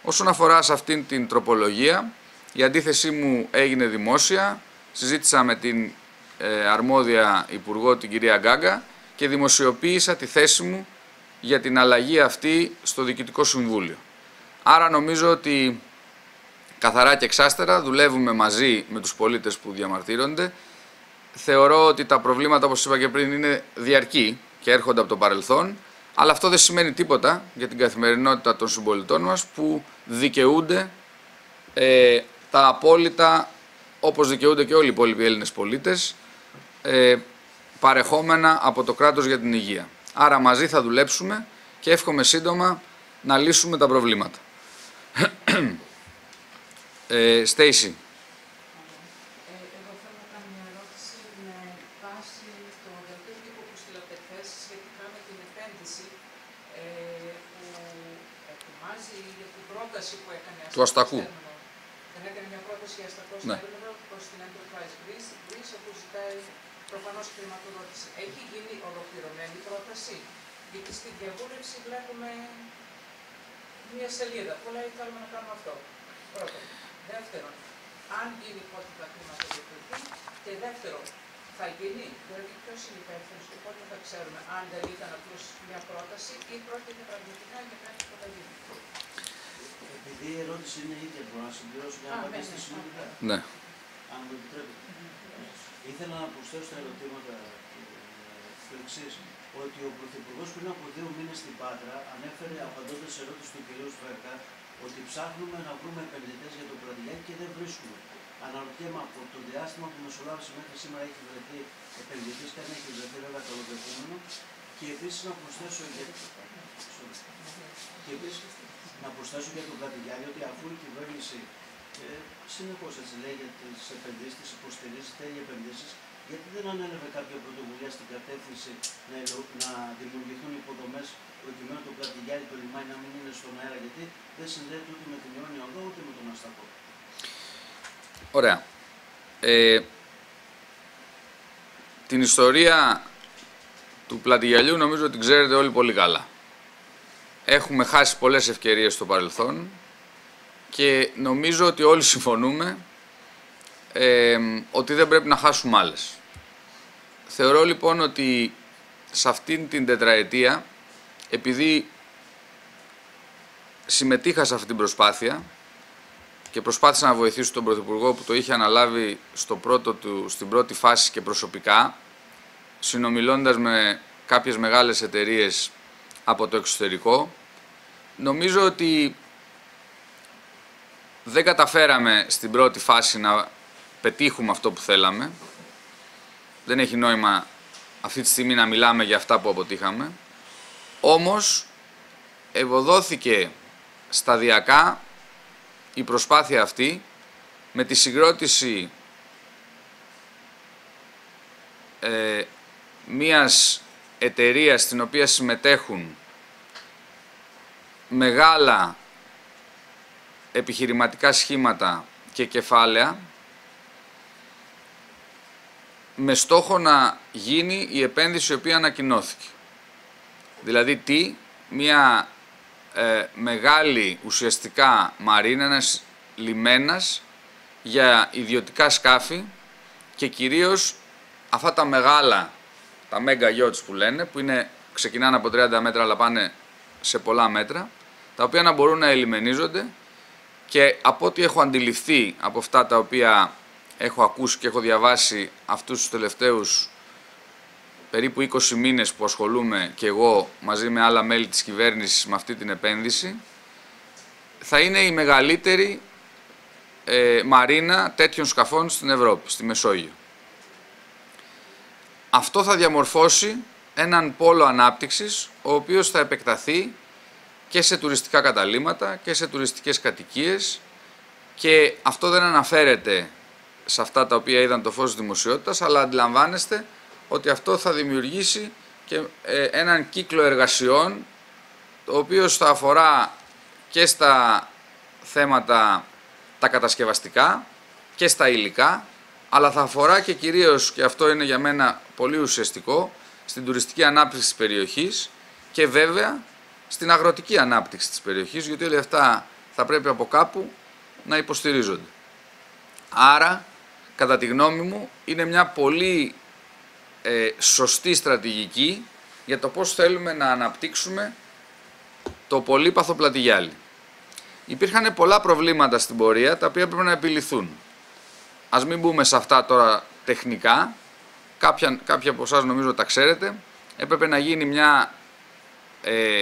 Όσον αφορά σε αυτήν την τροπολογία, η αντίθεσή μου έγινε δημόσια, συζήτησα με την ε, αρμόδια Υπουργό, την κυρία Γκάγκα, και δημοσιοποίησα τη θέση μου για την αλλαγή αυτή στο Διοικητικό Συμβούλιο. Άρα νομίζω ότι καθαρά και εξάστερα δουλεύουμε μαζί με τους πολίτες που διαμαρτύρονται. Θεωρώ ότι τα προβλήματα, όπως είπα και πριν, είναι διαρκή και έρχονται από το παρελθόν, αλλά αυτό δεν σημαίνει τίποτα για την καθημερινότητα των συμπολιτών μας που δικαιούνται ε, τα απόλυτα, όπως δικαιούνται και όλοι οι υπόλοιποι Έλληνες πολίτες, ε, παρεχόμενα από το κράτος για την υγεία. Άρα μαζί θα δουλέψουμε και εύχομαι σύντομα να λύσουμε τα προβλήματα. Ε, Στέισι. Του Αστακού. Δεν έκανε μια πρόταση για Αστακό ναι. προς την Enterprise Greece, Greece όπου ζητάει προφανώς χρηματοδότηση. Έχει γίνει ολοκληρωμένη πρόταση. Γιατί στη διαβούλευση βλέπουμε μια σελίδα. Πολλά θέλουμε να κάνουμε αυτό. Πρώτον. Δεύτερον, αν γίνει πότε θα χρηματοδοτηθεί. Και δεύτερον, θα γίνει, δηλαδή ποιος είναι υπεύθυνος και πότε θα ξέρουμε αν δεν ήταν απλώς μια πρόταση ή πρόκειται πραγματικά για κάτι που θα γίνει. Επειδή η ερώτηση είναι ίδια, μπορώ να συμπληρώσω για να απαντήσετε συνολικά. Ναι. Αν μου επιτρέπετε. Ήθελα να προσθέσω τα ερωτήματα το εξής. Ότι ο Πρωθυπουργός πριν από δύο μήνες στην Πάτρα ανέφερε, απαντώντας σε ερώτηση του κ. Σβέρκα, ότι ψάχνουμε να βρούμε επενδυτές για το Πρατιλιάκι και δεν βρίσκουμε. Αναρωτιέμαι από το διάστημα που μεσολάβησε μέχρι σήμερα έχει βρεθεί επενδυτής και αν έχει βρεθεί βέβαια καλοπερχόμενο. Και επίσης να προσθέσω για. Και επίσης, να προσθέσω για τον Πρατιλιάκι ότι αφού η κυβέρνηση ε, συνεχώ έτσι λέει για τις επενδύσεις, υποστηρίζει τέλειε επενδύσεις, γιατί δεν ανέλαβε κάποια πρωτοβουλία στην κατεύθυνση να, να δημιουργηθούν υποδομές προκειμένου το Πλατηγιάρι το λιμάνι να μην είναι στον αέρα, γιατί δεν συνδέεται ούτε με την Ιόνια Οδό ούτε με τον Αστακό. Ωραία. Ε, την ιστορία του Πλατηγιαλιού νομίζω ότι ξέρετε όλοι πολύ καλά. Έχουμε χάσει πολλές ευκαιρίες στο παρελθόν και νομίζω ότι όλοι συμφωνούμε ε, ότι δεν πρέπει να χάσουμε άλλες. Θεωρώ λοιπόν ότι σε αυτήν την τετραετία, επειδή συμμετείχα σε αυτή την προσπάθεια και προσπάθησα να βοηθήσω τον Πρωθυπουργό που το είχε αναλάβει στο πρώτο του, στην πρώτη φάση και προσωπικά, συνομιλώντας με κάποιες μεγάλες εταιρείες από το εξωτερικό, νομίζω ότι δεν καταφέραμε στην πρώτη φάση να πετύχουμε αυτό που θέλαμε. Δεν έχει νόημα αυτή τη στιγμή να μιλάμε για αυτά που αποτύχαμε. Όμως, ευωδόθηκε σταδιακά η προσπάθεια αυτή με τη συγκρότηση ε, μίας εταιρείας στην οποία συμμετέχουν μεγάλα επιχειρηματικά σχήματα και κεφάλαια με στόχο να γίνει η επένδυση η οποία ανακοινώθηκε. Δηλαδή τι, μια ε, μεγάλη ουσιαστικά μαρίνα, ένας λιμένας για ιδιωτικά σκάφη και κυρίως αυτά τα μεγάλα, τα mega yachts που λένε, που είναι, ξεκινάνε από 30 μέτρα αλλά πάνε σε πολλά μέτρα, τα οποία να μπορούν να ελιμενίζονται και από ό,τι έχω αντιληφθεί από αυτά τα οποία έχω ακούσει και έχω διαβάσει αυτούς τους τελευταίους περίπου 20 μήνες που ασχολούμαι και εγώ μαζί με άλλα μέλη της κυβέρνησης με αυτή την επένδυση, θα είναι η μεγαλύτερη ε, μαρίνα τέτοιων σκαφών στην Ευρώπη, στη Μεσόγειο. Αυτό θα διαμορφώσει έναν πόλο ανάπτυξης, ο οποίος θα επεκταθεί και σε τουριστικά καταλήματα και σε τουριστικές κατοικίες και αυτό δεν αναφέρεται σε αυτά τα οποία είδαν το φως της δημοσιότητας, αλλά αντιλαμβάνεστε ότι αυτό θα δημιουργήσει και ε, έναν κύκλο εργασιών, το οποίο θα αφορά και στα θέματα τα κατασκευαστικά και στα υλικά, αλλά θα αφορά και κυρίως, και αυτό είναι για μένα πολύ ουσιαστικό, στην τουριστική ανάπτυξη της περιοχής και βέβαια στην αγροτική ανάπτυξη της περιοχής, γιατί όλα αυτά θα πρέπει από κάπου να υποστηρίζονται. Άρα, κατά τη γνώμη μου, είναι μια πολύ ε, σωστή στρατηγική για το πώς θέλουμε να αναπτύξουμε το πολύπαθο πλατηγιάλι. Υπήρχαν πολλά προβλήματα στην πορεία τα οποία πρέπει να επιληθούν. Ας μην μπούμε σε αυτά τώρα τεχνικά, κάποια, κάποια από εσάς νομίζω τα ξέρετε, έπρεπε να γίνει μια ε,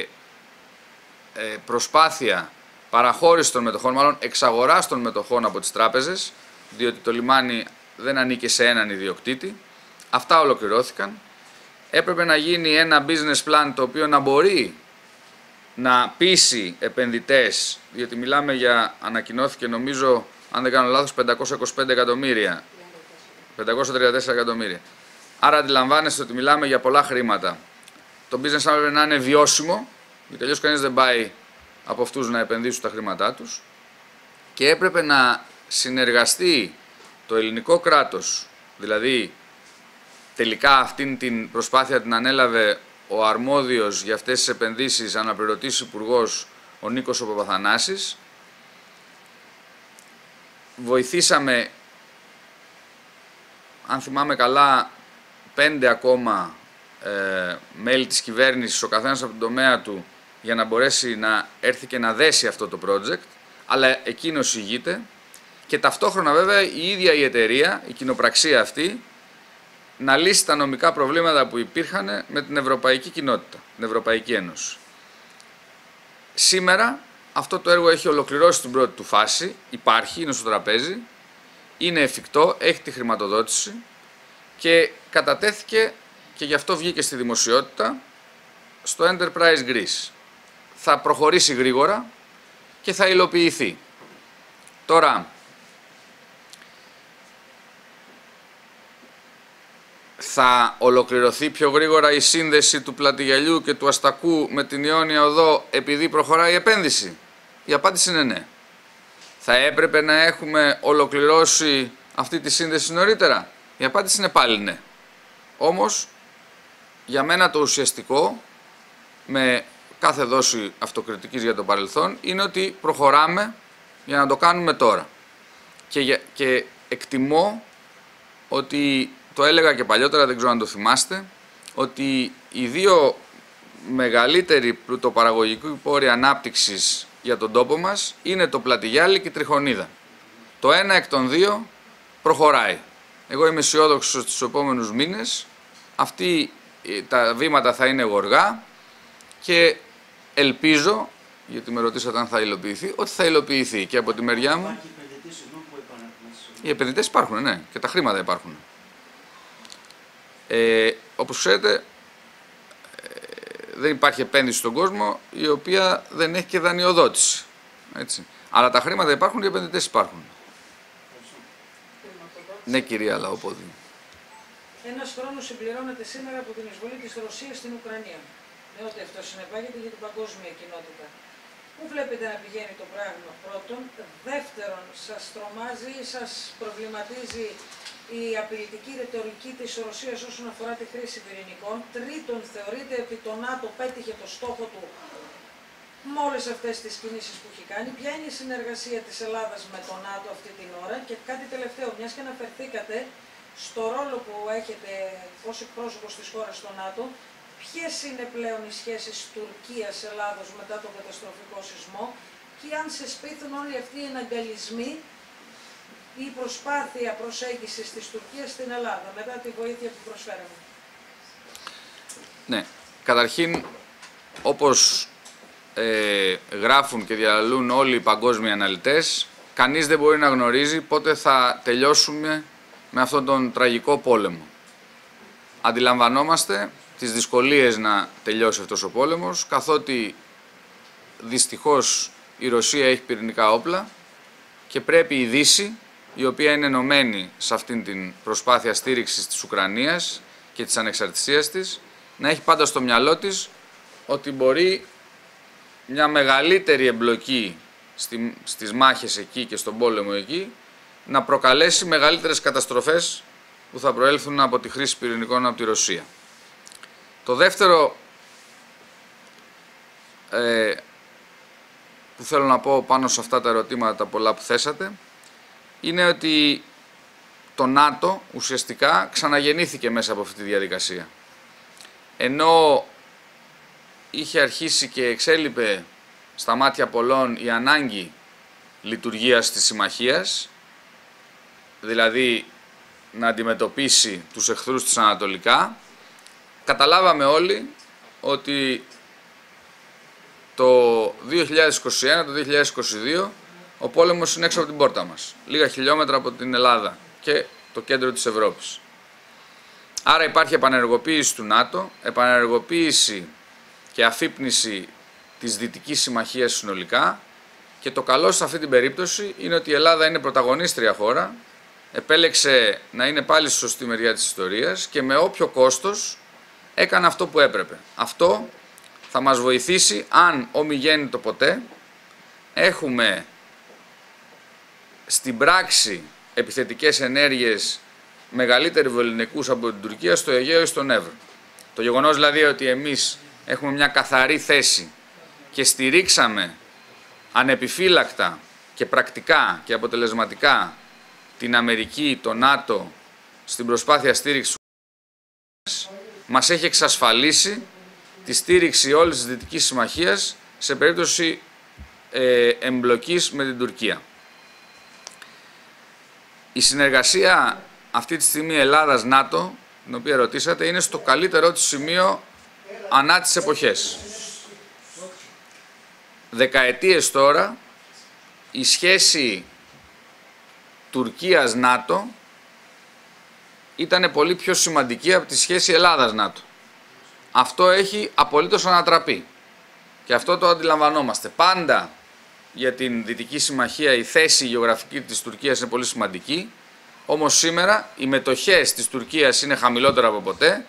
ε, προσπάθεια παραχώρησης των μετοχών, μάλλον εξαγοράς των μετοχών από τις τράπεζες, διότι το λιμάνι δεν ανήκε σε έναν ιδιοκτήτη. Αυτά ολοκληρώθηκαν. Έπρεπε να γίνει ένα business plan το οποίο να μπορεί να πείσει επενδυτές, διότι μιλάμε για, ανακοινώθηκε νομίζω, αν δεν κάνω λάθος, 525 εκατομμύρια. 534 εκατομμύρια. Άρα αντιλαμβάνεστε ότι μιλάμε για πολλά χρήματα. Το business plan να είναι βιώσιμο, γιατί τελείως κανείς δεν πάει από αυτούς να επενδύσουν τα χρήματά τους και έπρεπε να συνεργαστεί το ελληνικό κράτος, δηλαδή τελικά αυτήν την προσπάθεια την ανέλαβε ο αρμόδιος για αυτές τις επενδύσεις αναπληρωτής υπουργός ο Νίκος ο Παπαθανάσης. Βοηθήσαμε, αν θυμάμαι καλά, πέντε ακόμα ε, μέλη της κυβέρνησης, ο καθένας από τον τομέα του, για να μπορέσει να έρθει και να δέσει αυτό το project, αλλά εκείνος ηγείται και ταυτόχρονα βέβαια η ίδια η εταιρεία, η κοινοπραξία αυτή, να λύσει τα νομικά προβλήματα που υπήρχαν με την Ευρωπαϊκή Κοινότητα, την Ευρωπαϊκή Ένωση. Σήμερα αυτό το έργο έχει ολοκληρώσει την πρώτη του φάση, υπάρχει, είναι στο τραπέζι, είναι εφικτό, έχει τη χρηματοδότηση και κατατέθηκε και γι' αυτό βγήκε στη δημοσιότητα στο Enterprise Greece. Θα προχωρήσει γρήγορα και θα υλοποιηθεί. Τώρα, θα ολοκληρωθεί πιο γρήγορα η σύνδεση του Πλατηγιαλιού και του Αστακού με την Ιόνια Οδό επειδή προχωράει η επένδυση. Η απάντηση είναι ναι. Θα έπρεπε να έχουμε ολοκληρώσει αυτή τη σύνδεση νωρίτερα; Η απάντηση είναι πάλι ναι. Όμως, για μένα το ουσιαστικό, με κάθε δόση αυτοκριτικής για το παρελθόν, είναι ότι προχωράμε για να το κάνουμε τώρα. Και, και εκτιμώ ότι το έλεγα και παλιότερα, δεν ξέρω αν το θυμάστε, ότι οι δύο μεγαλύτεροι πλουτοπαραγωγικοί πόροι ανάπτυξης για τον τόπο μας είναι το Πλατιγιάλι και η Τριχονίδα. Το ένα εκ των δύο προχωράει. Εγώ είμαι αισιόδοξος στους επόμενους μήνες. Αυτή ε, τα βήματα θα είναι γοργά και ελπίζω, γιατί με ρωτήσατε αν θα υλοποιηθεί, ότι θα υλοποιηθεί και από τη μεριά μου. Οι επενδυτές υπάρχουν, ναι, και τα χρήματα υπάρχουν. Ε, όπως ξέρετε, ε, δεν υπάρχει επένδυση στον κόσμο η οποία δεν έχει και δανειοδότηση. Έτσι. Αλλά τα χρήματα υπάρχουν, οι επενδυτές υπάρχουν. Ναι, κυρία Λαοπόδη. Ένας χρόνος συμπληρώνεται σήμερα από την εισβολή της Ρωσίας στην Ουκρανία. αυτό συνεπάγεται για την παγκόσμια κοινότητα. Πού βλέπετε να πηγαίνει το πράγμα; Πρώτον. Δεύτερον, σας τρομάζει ή σας προβληματίζει η απειλητική ρητορική της Ρωσίας όσον αφορά τη χρήση πυρηνικών. Τρίτον, θεωρείτε ότι το ΝΑΤΟ πέτυχε το στόχο του με όλες αυτές τις κινήσεις που έχει κάνει. Ποια είναι η συνεργασία της Ελλάδας με το ΝΑΤΟ αυτή την ώρα; Και κάτι τελευταίο, μιας και αναφερθήκατε στο ρόλο που έχετε ως εκπρόσωπος της χώρας στο ΝΑΤΟ, ποιες είναι πλέον οι σχέσεις Τουρκία-Ελλάδο μετά τον καταστροφικό σεισμό και αν σε σπίθουν όλοι αυτοί οι εναγκαλισμοί ή η προσπάθεια προσέγγισης της Τουρκίας στην Ελλάδα μετά τη βοήθεια που προσφέραμε. Ναι, καταρχήν όπως ε, γράφουν και διαλαλούν όλοι οι παγκόσμιοι αναλυτές, κανείς δεν μπορεί να γνωρίζει πότε θα τελειώσουμε με αυτόν τον τραγικό πόλεμο. Αντιλαμβανόμαστε τις δυσκολίες να τελειώσει αυτός ο πόλεμος, καθότι δυστυχώς η Ρωσία έχει πυρηνικά όπλα και πρέπει η Δύση, η οποία είναι ενωμένη σε αυτήν την προσπάθεια στήριξης της Ουκρανίας και της ανεξαρτησίας της, να έχει πάντα στο μυαλό της ότι μπορεί μια μεγαλύτερη εμπλοκή στη, στις μάχες εκεί και στον πόλεμο εκεί να προκαλέσει μεγαλύτερες καταστροφές που θα προέλθουν από τη χρήση πυρηνικών από τη Ρωσία. Το δεύτερο ε, που θέλω να πω πάνω σε αυτά τα ερωτήματα τα πολλά που θέσατε είναι ότι το ΝΑΤΟ ουσιαστικά ξαναγεννήθηκε μέσα από αυτή τη διαδικασία. Ενώ είχε αρχίσει και εξέλιπε στα μάτια πολλών η ανάγκη λειτουργίας της συμμαχίας, δηλαδή να αντιμετωπίσει τους εχθρούς της Ανατολικά, καταλάβαμε όλοι ότι το 2021, το 2022, ο πόλεμος είναι έξω από την πόρτα μας, λίγα χιλιόμετρα από την Ελλάδα και το κέντρο της Ευρώπης. Άρα υπάρχει επανεργοποίηση του ΝΑΤΟ, επανεργοποίηση και αφύπνιση της Δυτικής Συμμαχίας συνολικά και το καλό σε αυτή την περίπτωση είναι ότι η Ελλάδα είναι πρωταγωνίστρια χώρα, επέλεξε να είναι πάλι στη σωστή μεριά της ιστορίας και με όποιο κόστος έκανε αυτό που έπρεπε. Αυτό θα μας βοηθήσει αν το ποτέ έχουμε στην πράξη επιθετικές ενέργειες μεγαλύτερη βολινικούς από την Τουρκία στο Αιγαίο ή στον Εύρο. Το γεγονός δηλαδή ότι εμείς έχουμε μια καθαρή θέση και στηρίξαμε ανεπιφύλακτα και πρακτικά και αποτελεσματικά την Αμερική, το ΝΑΤΟ στην προσπάθεια στήριξης μας έχει εξασφαλίσει τη στήριξη όλης της Δυτικής Συμμαχίας σε περίπτωση ε, εμπλοκής με την Τουρκία. Η συνεργασία αυτή τη στιγμή Ελλάδας-ΝΑΤΟ, την οποία ρωτήσατε, είναι στο καλύτερό της σημείο ανά τις εποχές. Δεκαετίες τώρα η σχέση Τουρκίας-ΝΑΤΟ ήταν πολύ πιο σημαντική από τη σχέση Ελλάδας-ΝΑΤΟ. Αυτό έχει απολύτως ανατραπεί. Και αυτό το αντιλαμβανόμαστε. Πάντα για την Δυτική Συμμαχία η θέση γεωγραφική της Τουρκίας είναι πολύ σημαντική. Όμως σήμερα οι μετοχές της Τουρκίας είναι χαμηλότερα από ποτέ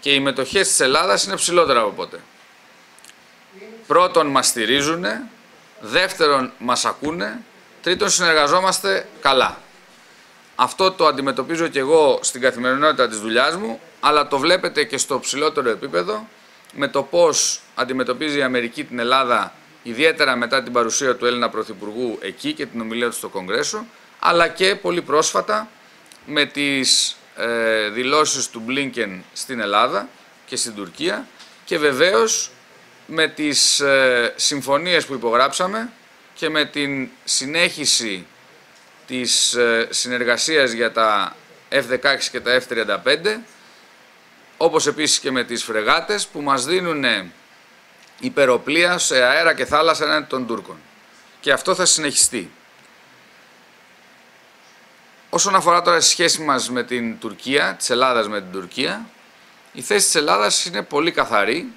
και οι μετοχές της Ελλάδας είναι ψηλότερα από ποτέ. Πρώτον μας στηρίζουν, δεύτερον μας ακούνε, τρίτον συνεργαζόμαστε καλά. Αυτό το αντιμετωπίζω και εγώ στην καθημερινότητα της δουλειάς μου, αλλά το βλέπετε και στο ψηλότερο επίπεδο, με το πώς αντιμετωπίζει η Αμερική την Ελλάδα, ιδιαίτερα μετά την παρουσία του Έλληνα Πρωθυπουργού εκεί και την ομιλία του στο Κογκρέσο, αλλά και πολύ πρόσφατα με τις ε, δηλώσεις του Μπλίνκεν στην Ελλάδα και στην Τουρκία και βεβαίως με τις ε, συμφωνίες που υπογράψαμε και με την συνέχιση της ε, συνεργασίας για τα F-16 και τα F-35 όπως επίσης και με τις φρεγάτες που μας δίνουν υπεροπλίας σε αέρα και θάλασσα έναντι των Τούρκων. Και αυτό θα συνεχιστεί. Όσον αφορά τώρα τη σχέση μας με την Τουρκία, της Ελλάδας με την Τουρκία, η θέση της Ελλάδας είναι πολύ καθαρή.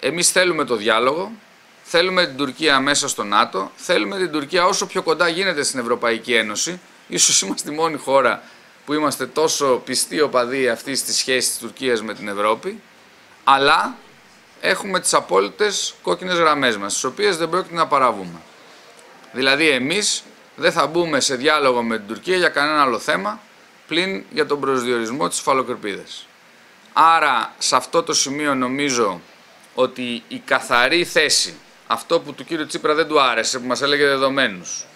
Εμείς θέλουμε το διάλογο, θέλουμε την Τουρκία μέσα στο ΝΑΤΟ, θέλουμε την Τουρκία όσο πιο κοντά γίνεται στην Ευρωπαϊκή Ένωση. Ίσως είμαστε η μόνη χώρα που είμαστε τόσο πιστοί οπαδοί αυτής της σχέσης της Τουρκίας με την Ευρώπη, αλλά έχουμε τις απόλυτες κόκκινες γραμμές μας, τις οποίες δεν πρόκειται να παραβούμε. Δηλαδή εμείς δεν θα μπούμε σε διάλογο με την Τουρκία για κανένα άλλο θέμα, πλην για τον προσδιορισμό της φαλοκρηπίδας. Άρα σε αυτό το σημείο νομίζω ότι η καθαρή θέση, αυτό που του κύριου Τσίπρα δεν του άρεσε, που μας έλεγε δεδομένους,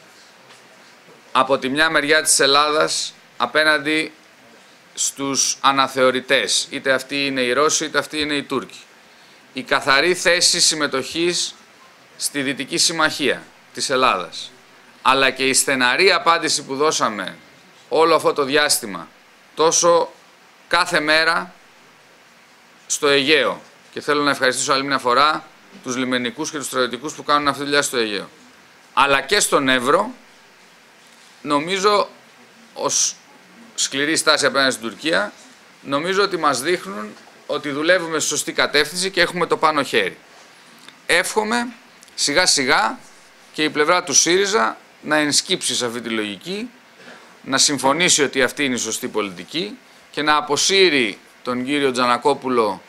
από τη μια μεριά της Ελλάδας απέναντι στους αναθεωρητές, είτε αυτοί είναι οι Ρώσοι είτε αυτοί είναι οι Τούρκοι. Η καθαρή θέση συμμετοχής στη Δυτική Συμμαχία της Ελλάδας, αλλά και η στεναρή απάντηση που δώσαμε όλο αυτό το διάστημα, τόσο κάθε μέρα στο Αιγαίο. Και θέλω να ευχαριστήσω άλλη μια φορά τους λιμενικούς και τους στρατιωτικούς που κάνουν αυτή τη δουλειά στο Αιγαίο. Αλλά και στον Εύρο, νομίζω ως σκληρή στάση απέναντι στην Τουρκία, νομίζω ότι μας δείχνουν ότι δουλεύουμε στη σωστή κατεύθυνση και έχουμε το πάνω χέρι. Εύχομαι σιγά σιγά και η πλευρά του ΣΥΡΙΖΑ να ενσκύψει σε αυτή τη λογική, να συμφωνήσει ότι αυτή είναι η σωστή πολιτική και να αποσύρει τον κύριο Τζανακόπουλο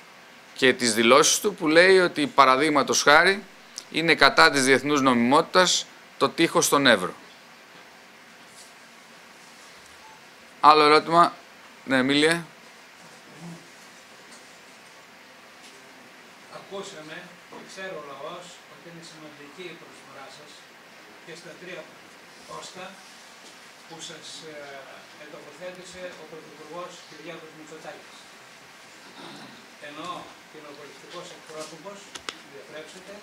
και τις δηλώσεις του που λέει ότι παραδείγματος χάρη είναι κατά της διεθνούς νομιμότητας το τείχος στον Εύρο. Άλλο ερώτημα. Ναι, Εμίλια. Και ξέρω ο λαός ότι είναι σημαντική η προσφορά σας και στα τρία πόστα που σας ε, εντοποθέτησε ο Πρωθυπουργός Κυριάκος Μητσοτάκης. Ενώ κοινοβουλευτικός εκπρόσωπος, διαπρέψετε,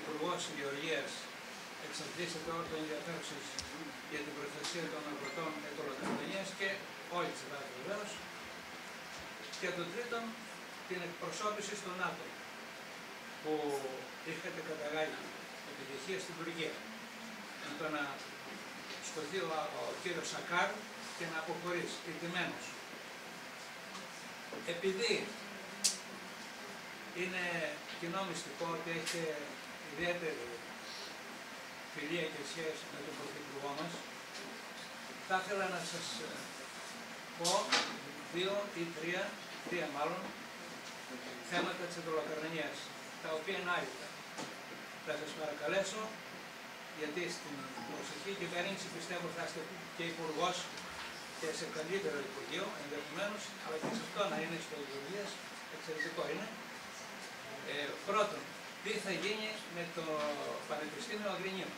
Υπουργός Γεωργίας εξαρτήσετε όλο το ενδιαφέρον σας για την προστασία των αγροτών ετωλοκαρδονίας και όλη της Ελλάδας βεβαίως. Και το τρίτον, την εκπροσώπηση στον ΝΑΤΟ που είχατε καταγάγει επιτυχία στην Τουρκία. Με το να σκοτεί ο, ο κύριος Σακάρ και να αποχωρήσει, ηττημένος. Επειδή είναι κοινό μυστικό ότι έχετε ιδιαίτερη φιλία και σχέση με τον Πρωθυπουργό μας, θα ήθελα να σας ε, πω δύο ή τρία, τρία μάλλον, θέματα της εντολοκαρνανίας, τα οποία είναι άρρητα. Θα σας παρακαλέσω, γιατί στην προσεχή κυβέρνηση πιστεύω θα είστε και υπουργός και σε καλύτερο υπουργείο ενδεχομένως, αλλά και σε αυτό να είναι στο Υπουργείο, εξαιρετικό είναι. Ε, πρώτον, τι θα γίνει με το Πανεπιστήμιο Αγρινίου;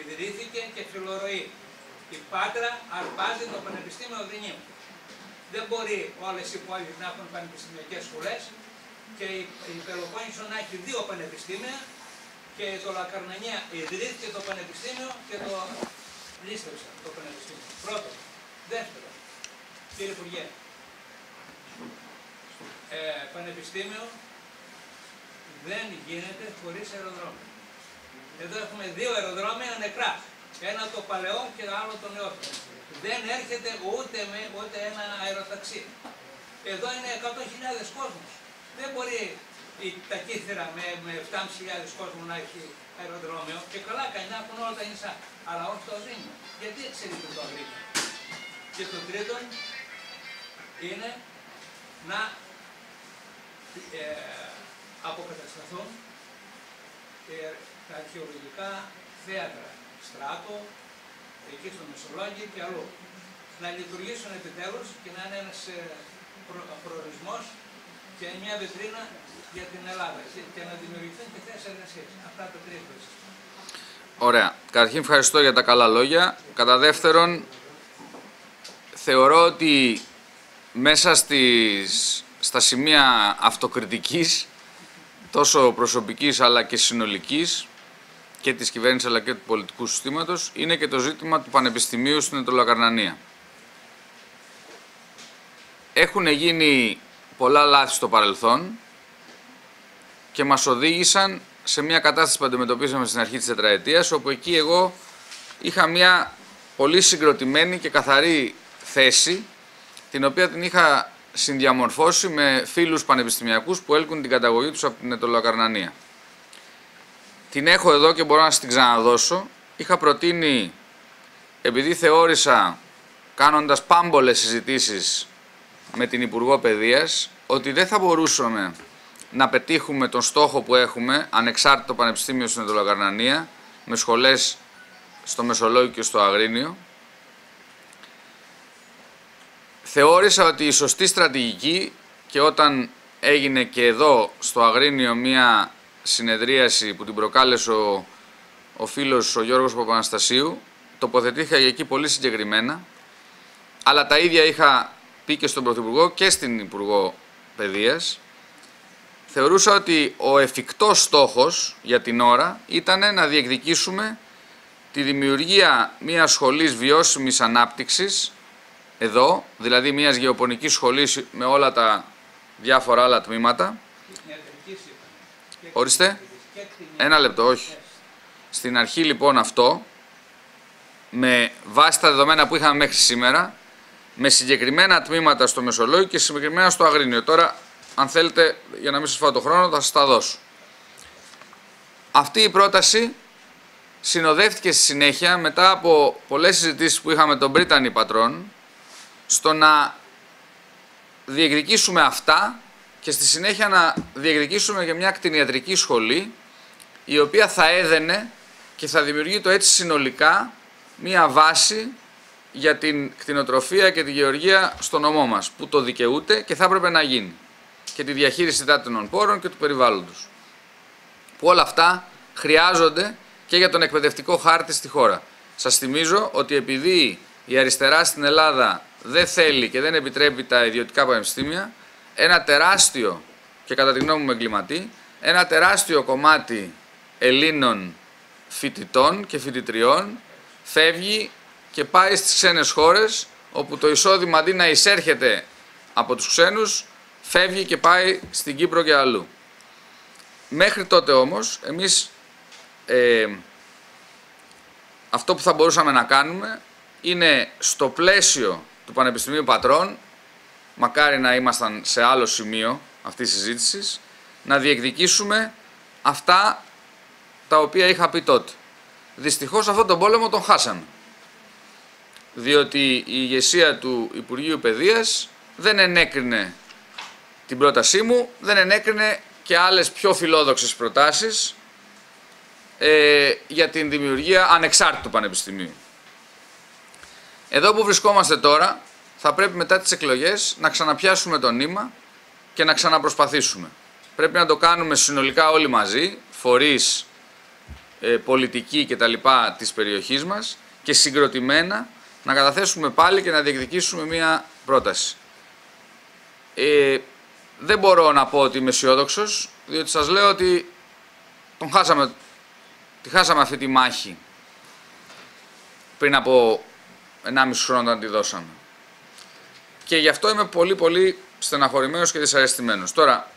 Ιδρύθηκε και φιλορροεί. Η Πάτρα αρπάζει το Πανεπιστήμιο Αγρινίου. Δεν μπορεί όλες οι πόλεις να έχουν πανεπιστημιακές σχολές και η Πελοπόννησο να έχει δύο πανεπιστήμια και το Λακαρνανία ιδρύθηκε το πανεπιστήμιο και το λίστεψε το πανεπιστήμιο. Πρώτον. Δεύτερο, κύριε Υπουργέ, ε, πανεπιστήμιο δεν γίνεται χωρίς αεροδρόμιο. Εδώ έχουμε δύο αεροδρόμια νεκρά. Ένα το παλαιό και το άλλο το νεότερο. Δεν έρχεται ούτε με ούτε ένα αεροταξί. Εδώ είναι 100.000 κόσμος. Δεν μπορεί η ταχύθυρα με, με 7.500 κόσμου να έχει αεροδρόμιο και καλά κάνει να έχουν όλα τα νησά. Αλλά όχι το Αγρίνιο. Γιατί εξαιρείται το Αγρίνιο. Και το τρίτο είναι να ε, αποκατασταθούν ε, τα αρχαιολογικά θέατρα, στράτο, εκεί στο Μεσολόγγι και αλλού. Να λειτουργήσουν επιτέλους και να είναι ένας ε, προορισμός και μια βιτρίνα για την Ελλάδα και να δημιουργηθούν και θέσεις εργασίας. Αυτά τα τρία ευχαριστώ. Ωραία. Καταρχήν ευχαριστώ για τα καλά λόγια. Κατά δεύτερον, θεωρώ ότι μέσα στις, στα σημεία αυτοκριτικής τόσο προσωπικής αλλά και συνολικής και της κυβέρνησης αλλά και του πολιτικού συστήματος είναι και το ζήτημα του Πανεπιστημίου στην Ετωλακαρνανία. Έχουν γίνει πολλά λάθη στο παρελθόν και μας οδήγησαν σε μια κατάσταση που αντιμετωπίσαμε στην αρχή της τετραετίας όπου εκεί εγώ είχα μια πολύ συγκροτημένη και καθαρή θέση την οποία την είχα συνδιαμορφώσει με φίλους πανεπιστημιακούς που έλκουν την καταγωγή τους από την Ετωλοκαρνανία. Την έχω εδώ και μπορώ να σας την ξαναδώσω. Είχα προτείνει, επειδή θεώρησα, κάνοντας πάμπολες συζητήσεις με την Υπουργό Παιδείας, ότι δεν θα μπορούσαμε να πετύχουμε τον στόχο που έχουμε, ανεξάρτητο πανεπιστήμιο στην Εντολοκαρνανία, με σχολές στο Μεσολόγιο και στο Αγρίνιο. Θεώρησα ότι η σωστή στρατηγική και όταν έγινε και εδώ στο Αγρίνιο μία συνεδρίαση που την προκάλεσε ο, ο φίλος ο Γιώργος Παπαναστασίου, τοποθετήθηκα εκεί πολύ συγκεκριμένα, αλλά τα ίδια είχα πει και στον Πρωθυπουργό και στην Υπουργό Παιδείας, θεωρούσα ότι ο εφικτός στόχος για την ώρα ήταν να διεκδικήσουμε τη δημιουργία μιας σχολής βιώσιμης ανάπτυξης εδώ, δηλαδή μιας γεωπονικής σχολής με όλα τα διάφορα άλλα τμήματα. Ορίστε. Ένα λεπτό, όχι. Στην αρχή λοιπόν αυτό, με βάση τα δεδομένα που είχαμε μέχρι σήμερα, με συγκεκριμένα τμήματα στο Μεσολόγιο και συγκεκριμένα στο Αγρίνιο. Τώρα, αν θέλετε, για να μην σας φάω το χρόνο, θα σας τα δώσω. Αυτή η πρόταση συνοδεύτηκε στη συνέχεια, μετά από πολλές συζητήσεις που είχαμε τον Πρίτανη Πατρών, στο να διεκδικήσουμε αυτά και στη συνέχεια να διεκδικήσουμε για μια κτηνιατρική σχολή, η οποία θα έδαινε και θα δημιουργεί το έτσι συνολικά μία βάση για την κτηνοτροφία και τη γεωργία στο νομό μας, που το δικαιούται και θα έπρεπε να γίνει. Και τη διαχείριση δάτινων πόρων και του περιβάλλοντος. Που όλα αυτά χρειάζονται και για τον εκπαιδευτικό χάρτη στη χώρα. Σας θυμίζω ότι επειδή η αριστερά στην Ελλάδα δεν θέλει και δεν επιτρέπει τα ιδιωτικά πανεπιστήμια, ένα τεράστιο και κατά τη γνώμη μου εγκληματή, ένα τεράστιο κομμάτι Ελλήνων φοιτητών και φοιτητριών φεύγει και πάει στις ξένες χώρες όπου το εισόδημα αντί να εισέρχεται από τους ξένους φεύγει και πάει στην Κύπρο και αλλού. Μέχρι τότε όμως εμείς ε, αυτό που θα μπορούσαμε να κάνουμε είναι στο πλαίσιο του Πανεπιστημίου Πατρών, μακάρι να ήμασταν σε άλλο σημείο αυτής της συζήτησης, να διεκδικήσουμε αυτά τα οποία είχα πει τότε. Δυστυχώς αυτόν τον πόλεμο τον χάσαμε. Διότι η ηγεσία του Υπουργείου Παιδείας δεν ενέκρινε την πρότασή μου, δεν ενέκρινε και άλλες πιο φιλόδοξες προτάσεις ε, για την δημιουργία ανεξάρτητου πανεπιστημίου. Εδώ που βρισκόμαστε τώρα, θα πρέπει μετά τις εκλογές να ξαναπιάσουμε το νήμα και να ξαναπροσπαθήσουμε. Πρέπει να το κάνουμε συνολικά όλοι μαζί, φορείς, ε, πολιτικοί και τα λοιπά της περιοχής μας και συγκροτημένα να καταθέσουμε πάλι και να διεκδικήσουμε μία πρόταση. Ε, δεν μπορώ να πω ότι είμαι αισιόδοξος, διότι σας λέω ότι τον χάσαμε, τη χάσαμε αυτή τη μάχη πριν από 1,5 χρόνο όταν τη δώσαμε. Και γι' αυτό είμαι πολύ πολύ στεναχωρημένος και δυσαρεστημένος. Τώρα,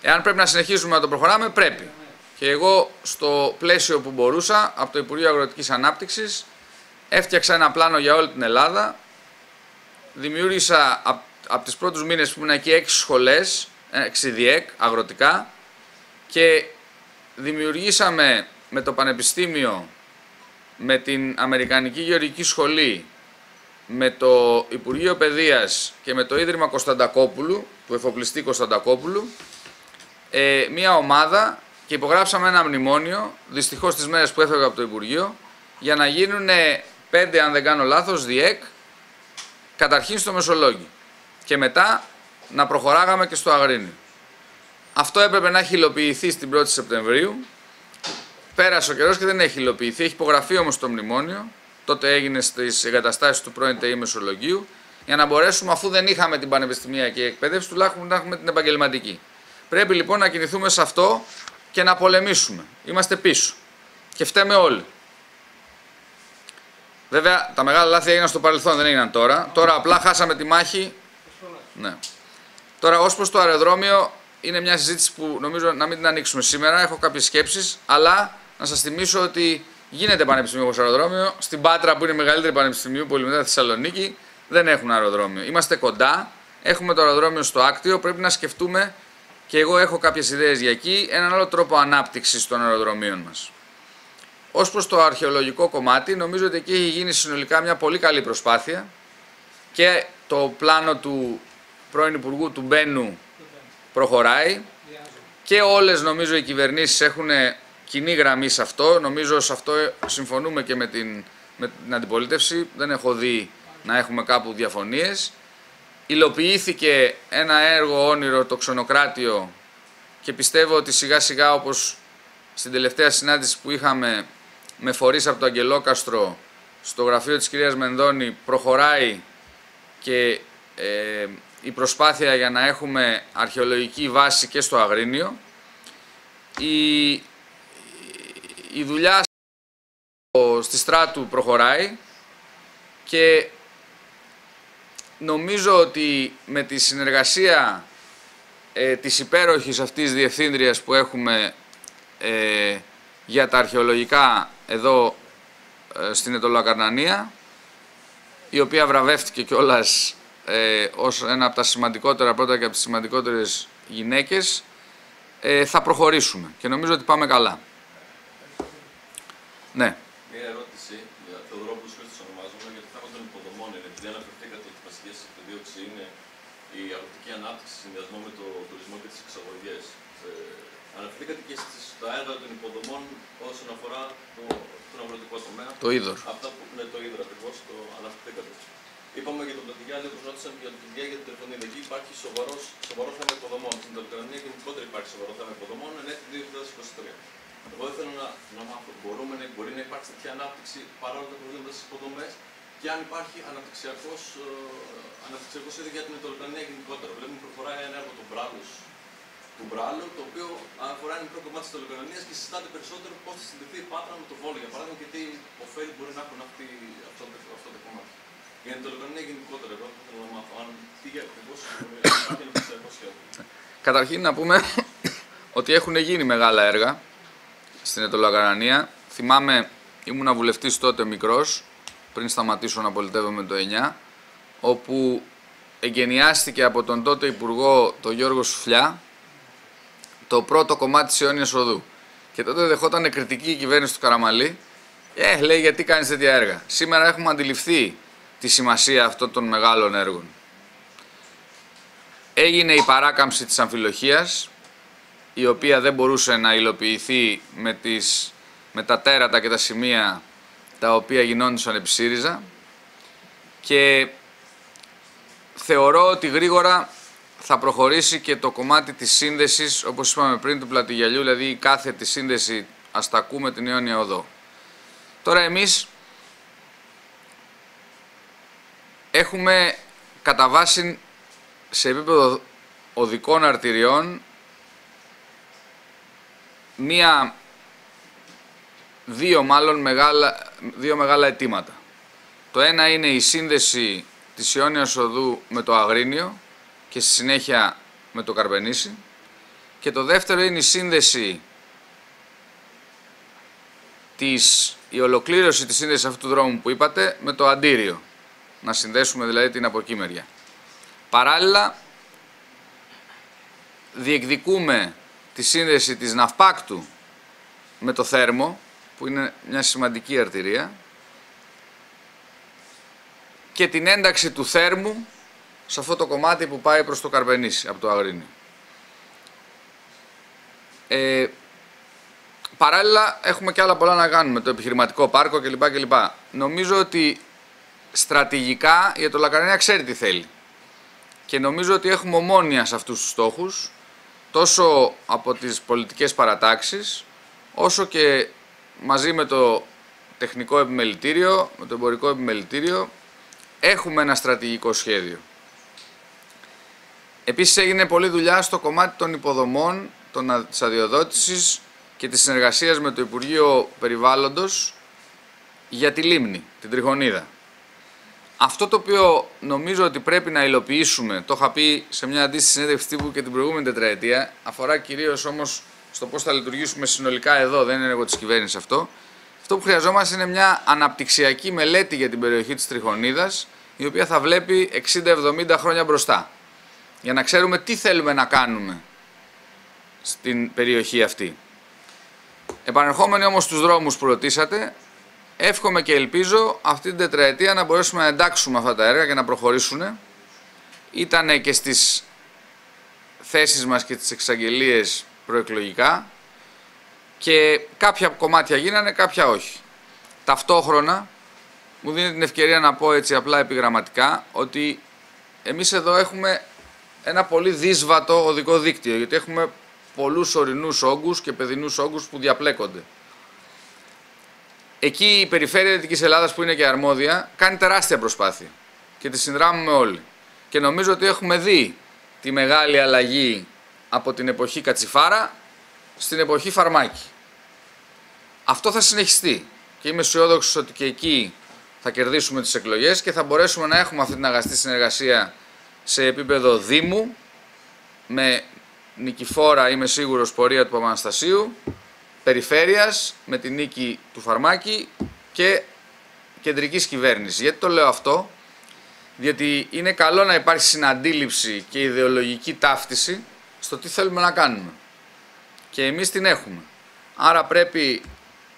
εάν πρέπει να συνεχίσουμε να το προχωράμε, πρέπει. Και εγώ στο πλαίσιο που μπορούσα, από το Υπουργείο Αγροτικής Ανάπτυξης, έφτιαξα ένα πλάνο για όλη την Ελλάδα, δημιούργησα από, από τις πρώτους μήνες που ήμουν εκεί έξι σχολές, έξι διεκ, αγροτικά, και δημιουργήσαμε με το Πανεπιστήμιο, με την Αμερικανική Γεωργική Σχολή, με το Υπουργείο Παιδείας και με το Ίδρυμα Κωνσταντακόπουλου, του εφοπλιστή Κωνσταντακόπουλου, ε, μια ομάδα και υπογράψαμε ένα μνημόνιο, δυστυχώς τις μέρες που έφευγα από το Υπουργείο, για να γίνουν πέντε, αν δεν κάνω λάθος, διεκ, καταρχήν στο Μεσολόγιο και μετά να προχωράγαμε και στο Αγρίνιο. Αυτό έπρεπε να έχει υλοποιηθεί στην 1η Σεπτεμβρίου. Πέρασε ο καιρός και δεν έχει υλοποιηθεί. Έχει υπογραφεί όμως το μνημόνιο τότε έγινε στις εγκαταστάσεις του πρώην ΤΕΗ Μεσολογίου, για να μπορέσουμε, αφού δεν είχαμε την πανεπιστημιακή εκπαίδευση, τουλάχιστον να έχουμε την επαγγελματική. Πρέπει λοιπόν να κινηθούμε σε αυτό και να πολεμήσουμε. Είμαστε πίσω. Και φταίμε όλοι. Βέβαια, τα μεγάλα λάθη έγιναν στο παρελθόν, δεν έγιναν τώρα. Τώρα απλά χάσαμε τη μάχη. Ναι. Τώρα, ως προς το αεροδρόμιο, είναι μια συζήτηση που νομίζω να μην την ανοίξουμε σήμερα. Έχω κάποιες σκέψεις, αλλά να σας θυμίσω ότι Γίνεται πανεπιστημιακό αεροδρόμιο. Στην Πάτρα, που είναι η μεγαλύτερη πανεπιστημίου πόλη μετά τη Θεσσαλονίκη, δεν έχουν αεροδρόμιο. Είμαστε κοντά. Έχουμε το αεροδρόμιο στο Άκτιο. Πρέπει να σκεφτούμε, και εγώ έχω κάποιες ιδέες για εκεί, έναν άλλο τρόπο ανάπτυξης των αεροδρομίων μας. Ω προς το αρχαιολογικό κομμάτι, νομίζω ότι εκεί έχει γίνει συνολικά μια πολύ καλή προσπάθεια και το πλάνο του πρώην Υπουργού του Μπένου προχωράει. και όλες νομίζω οι κυβερνήσεις έχουν κοινή γραμμή σε αυτό. Νομίζω σε αυτό συμφωνούμε και με την, με την αντιπολίτευση. Δεν έχω δει να έχουμε κάπου διαφωνίες. Υλοποιήθηκε ένα έργο όνειρο το ξενοκράτιο και πιστεύω ότι σιγά σιγά όπως στην τελευταία συνάντηση που είχαμε με φορείς από το Αγγελόκαστρο στο γραφείο της κυρίας Μενδώνη προχωράει και ε, η προσπάθεια για να έχουμε αρχαιολογική βάση και στο Αγρίνιο. Η, η δουλειά στη Στράτου προχωράει και νομίζω ότι με τη συνεργασία ε, της υπέροχης αυτής διευθύντριας που έχουμε ε, για τα αρχαιολογικά εδώ ε, στην Ετωλοκαρνανία, η οποία βραβεύτηκε κιόλας ε, ως ένα από τα σημαντικότερα πρώτα και από τις σημαντικότερες γυναίκες, ε, θα προχωρήσουμε και νομίζω ότι πάμε καλά. Ναι. Μία ερώτηση για Θεοδωρόπουλο Χρήστο ονομάζομαι για το θέμα των υποδομών. Είναι επειδή αναφερθήκατε ότι βασικέ επιδίωξη είναι η αγροτική ανάπτυξη συνδυασμό με το τουρισμό και τι εξαγωγέ. Ε, αναφερθήκατε και στα έργα των υποδομών όσον αφορά το, τον αγροτικό τομέα. Το είδωρ. Αυτά που είναι το είδωρο ακριβώς το αναφερθήκατε. Είπαμε για τον Πρωτογιάννη, όπως ρώτησαν για τον Πρωτογιάννη για την τηλεφωνία. Εκεί υπάρχει σοβαρός, σοβαρός θέμα υποδομών. Στην Τελικρανία γενικότερα υπάρχει σοβαρό θέμα υποδομών εν έτη 2023. Εγώ ήθελα να, να μάθω, μπορούμε, να, μπορεί να υπάρξει τέτοια ανάπτυξη παρόλο τα προβλήματα στις υποδομές και αν υπάρχει αναπτυξιακός ε, αναπτυξιακός ήδη για την Ιταλοκρανία γενικότερα. Βλέπουμε προχωράει ένα έργο του Μπράλους, του Μπράλου, το οποίο αφορά ένα μικρό κομμάτι της Ιταλοκρανία και συζητάται περισσότερο πώς θα συνδεθεί η Πάτρα με το Βόλο, για παράδειγμα, και τι ωφέλη μπορεί να έχουν αυτή, αυτό, αυτό το κομμάτι. Για την Ιταλοκρανία γενικότερα, εγώ θα ήθελα να μάθω αν τι ακριβώς υπάρχει αναπτυξιακό σχέδιο. Καταρχήν να πούμε [COUGHS] ότι έχουν γίνει μεγάλα έργα στην Ετωλοκαρανία. Θυμάμαι, ήμουνα βουλευτής τότε μικρός, πριν σταματήσω να πολιτεύομαι το 9, όπου εγκαινιάστηκε από τον τότε Υπουργό, τον Γιώργος Σουφλιά, το πρώτο κομμάτι της Ιόνιας Οδού. Και τότε δεχόταν κριτική η κυβέρνηση του Καραμαλή. Ε, λέει, γιατί κάνεις τέτοια έργα. Σήμερα έχουμε αντιληφθεί τη σημασία αυτών των μεγάλων έργων. Έγινε η παράκαμψη της αμφιλοχίας, η οποία δεν μπορούσε να υλοποιηθεί με, τις, με τα τέρατα και τα σημεία τα οποία γινόντουσαν επί ΣΥΡΙΖΑ και θεωρώ ότι γρήγορα θα προχωρήσει και το κομμάτι της σύνδεσης, όπως είπαμε πριν, του πλατηγιαλιού, δηλαδή η κάθετη σύνδεση Αστακού με την Ιόνια Οδό. Τώρα εμείς έχουμε κατά βάση σε επίπεδο οδικών αρτηριών μία, δύο μάλλον μεγάλα, δύο μεγάλα αιτήματα. Το ένα είναι η σύνδεση της Ιόνιας Οδού με το Αγρίνιο και στη συνέχεια με το Καρπενήσι και το δεύτερο είναι η σύνδεση της, η ολοκλήρωση της σύνδεσης αυτού του δρόμου που είπατε με το Αντίριο. Να συνδέσουμε δηλαδή την από εκεί μεριά. Παράλληλα, διεκδικούμε τη σύνδεση της ναυπάκτου με το θέρμο, που είναι μια σημαντική αρτηρία, και την ένταξη του θέρμου σε αυτό το κομμάτι που πάει προς το Καρπενήσι, από το Αγρίνιο. Ε, παράλληλα έχουμε και άλλα πολλά να κάνουμε, το επιχειρηματικό πάρκο κλπ. κλπ. Νομίζω ότι στρατηγικά για το Λακαρίνια ξέρει τι θέλει. Και νομίζω ότι έχουμε ομόνια σε αυτούς τους στόχους τόσο από τις πολιτικές παρατάξεις, όσο και μαζί με το τεχνικό επιμελητήριο, με το εμπορικό επιμελητήριο, έχουμε ένα στρατηγικό σχέδιο. Επίσης έγινε πολλή δουλειά στο κομμάτι των υποδομών, των, της αδειοδότησης και της συνεργασίας με το Υπουργείο Περιβάλλοντος για τη λίμνη, την Τριχονίδα. Αυτό το οποίο νομίζω ότι πρέπει να υλοποιήσουμε, το είχα πει σε μια αντίστοιχη συνέντευξη τύπου και την προηγούμενη τετραετία, αφορά κυρίως όμως στο πώς θα λειτουργήσουμε συνολικά εδώ, δεν είναι εγώ της κυβέρνησης αυτό. Αυτό που χρειαζόμαστε είναι μια αναπτυξιακή μελέτη για την περιοχή της Τριχονίδα, η οποία θα βλέπει 60-70 χρόνια μπροστά. Για να ξέρουμε τι θέλουμε να κάνουμε στην περιοχή αυτή. Επανερχόμενοι όμως στους δρόμους που ρωτήσατε, Εύχομαι και ελπίζω αυτή την τετραετία να μπορέσουμε να εντάξουμε αυτά τα έργα και να προχωρήσουν. Ήταν και στις θέσεις μας και τις εξαγγελίες προεκλογικά και κάποια κομμάτια γίνανε, κάποια όχι. Ταυτόχρονα μου δίνει την ευκαιρία να πω έτσι απλά επιγραμματικά ότι εμείς εδώ έχουμε ένα πολύ δύσβατο οδικό δίκτυο γιατί έχουμε πολλούς ορεινούς όγκους και παιδινούς όγκους που διαπλέκονται. Εκεί η περιφέρεια Δυτικής Ελλάδας που είναι και αρμόδια κάνει τεράστια προσπάθεια και τη συνδράμουμε όλοι. Και νομίζω ότι έχουμε δει τη μεγάλη αλλαγή από την εποχή Κατσιφάρα στην εποχή Φαρμάκη. Αυτό θα συνεχιστεί και είμαι αισιόδοξος ότι και εκεί θα κερδίσουμε τις εκλογές και θα μπορέσουμε να έχουμε αυτή την αγαστή συνεργασία σε επίπεδο Δήμου με νικηφόρα, είμαι σίγουρος, πορεία του Παπαναστασίου, περιφέρειας με την νίκη του Φαρμάκη και κεντρικής κυβέρνησης. Γιατί το λέω αυτό, διότι είναι καλό να υπάρχει συναντήληψη και ιδεολογική ταύτιση στο τι θέλουμε να κάνουμε. Και εμείς την έχουμε. Άρα πρέπει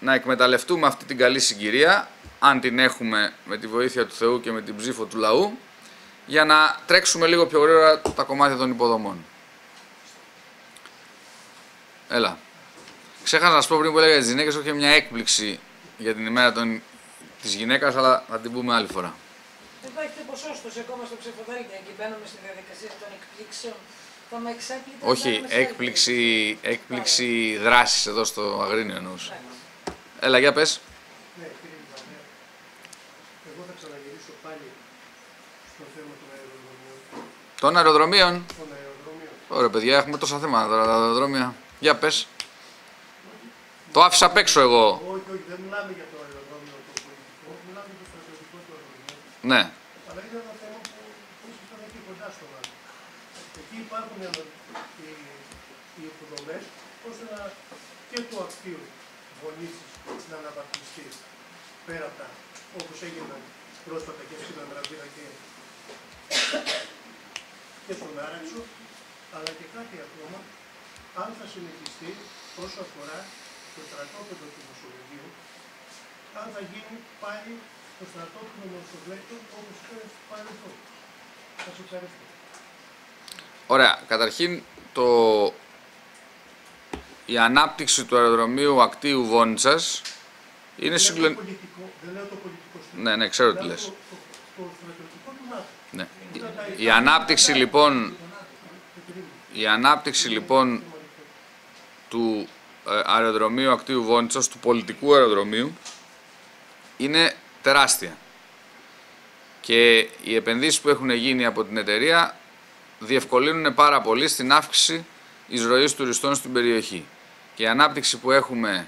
να εκμεταλλευτούμε αυτή την καλή συγκυρία, αν την έχουμε με τη βοήθεια του Θεού και με την ψήφο του λαού, για να τρέξουμε λίγο πιο γρήγορα τα κομμάτια των υποδομών. Έλα. Ξέχασα να σα πω πριν που έλεγα για τις γυναίκες, όχι μια έκπληξη για την ημέρα των... της γυναίκας, αλλά θα την πούμε άλλη φορά. Δεν έχετε ποσόστοση ακόμα στο ψηφοδέλτιο και μπαίνουμε στη διαδικασία των εκπλήξεων. Θα με εξέπλητε. Όχι, έκπληξη, έκπληξη δράσης εδώ στο Αγρίνιο εννοούσα. Έλα, για πες. Ναι, κύριε Βανέα, εγώ θα ξαναγυρίσω πάλι στο θέμα των αεροδρομίων. Των αεροδρομίων. Των αεροδρομίων. Ωραία, παιδιά, έχουμε τόσα θέματα τώρα τα αεροδρόμια. Για πες. Το άφησα απ' έξω εγώ. Όχι, όχι, δεν μιλάμε για το αεροδρόμιο το πολιτικό, μιλάμε για το στρατιωτικό του αεροδρομίου. Ναι. Αλλά είναι ένα θέμα που, που ήσασταν εκεί κοντά στο λάδι. Εκεί υπάρχουν οι, οι, οι υποδομές ώστε να και του ακτίου γονίσεις να αναβαθμιστεί πέρα από τα όπως έγιναν πρόσφατα και στην Ανδραβήρα και, και στον Άραξο, αλλά και κάτι ακόμα, αν θα συνεχιστεί όσο αφορά το στρατόπεδο του Μεσολογίου, αν θα γίνει πάλι το στρατόπεδο Μεσολογίου όπως ήταν στο παρελθόν. Σας ευχαριστώ. Ωραία. Καταρχήν, το... η ανάπτυξη του αεροδρομίου ακτίου Βόνιτσας είναι Δεν λέω το συγκλονιστική. πολιτικό, δεν λέω το πολιτικό στοιχείο. Ναι, ναι, ξέρω τι Λέω λες. Το, το, το στρατιωτικό του ΝΑΤΟ. Ναι. Ήταν τα Η ανάπτυξη λοιπόν, Εκκρίνημα. η ανάπτυξη λοιπόν του ε, αεροδρομίου ακτίου Βόνιτσας, του πολιτικού αεροδρομίου, είναι τεράστια. Και οι επενδύσεις που έχουν γίνει από την εταιρεία διευκολύνουν πάρα πολύ στην αύξηση εισρωής τουριστών στην περιοχή. Και η ανάπτυξη που έχουμε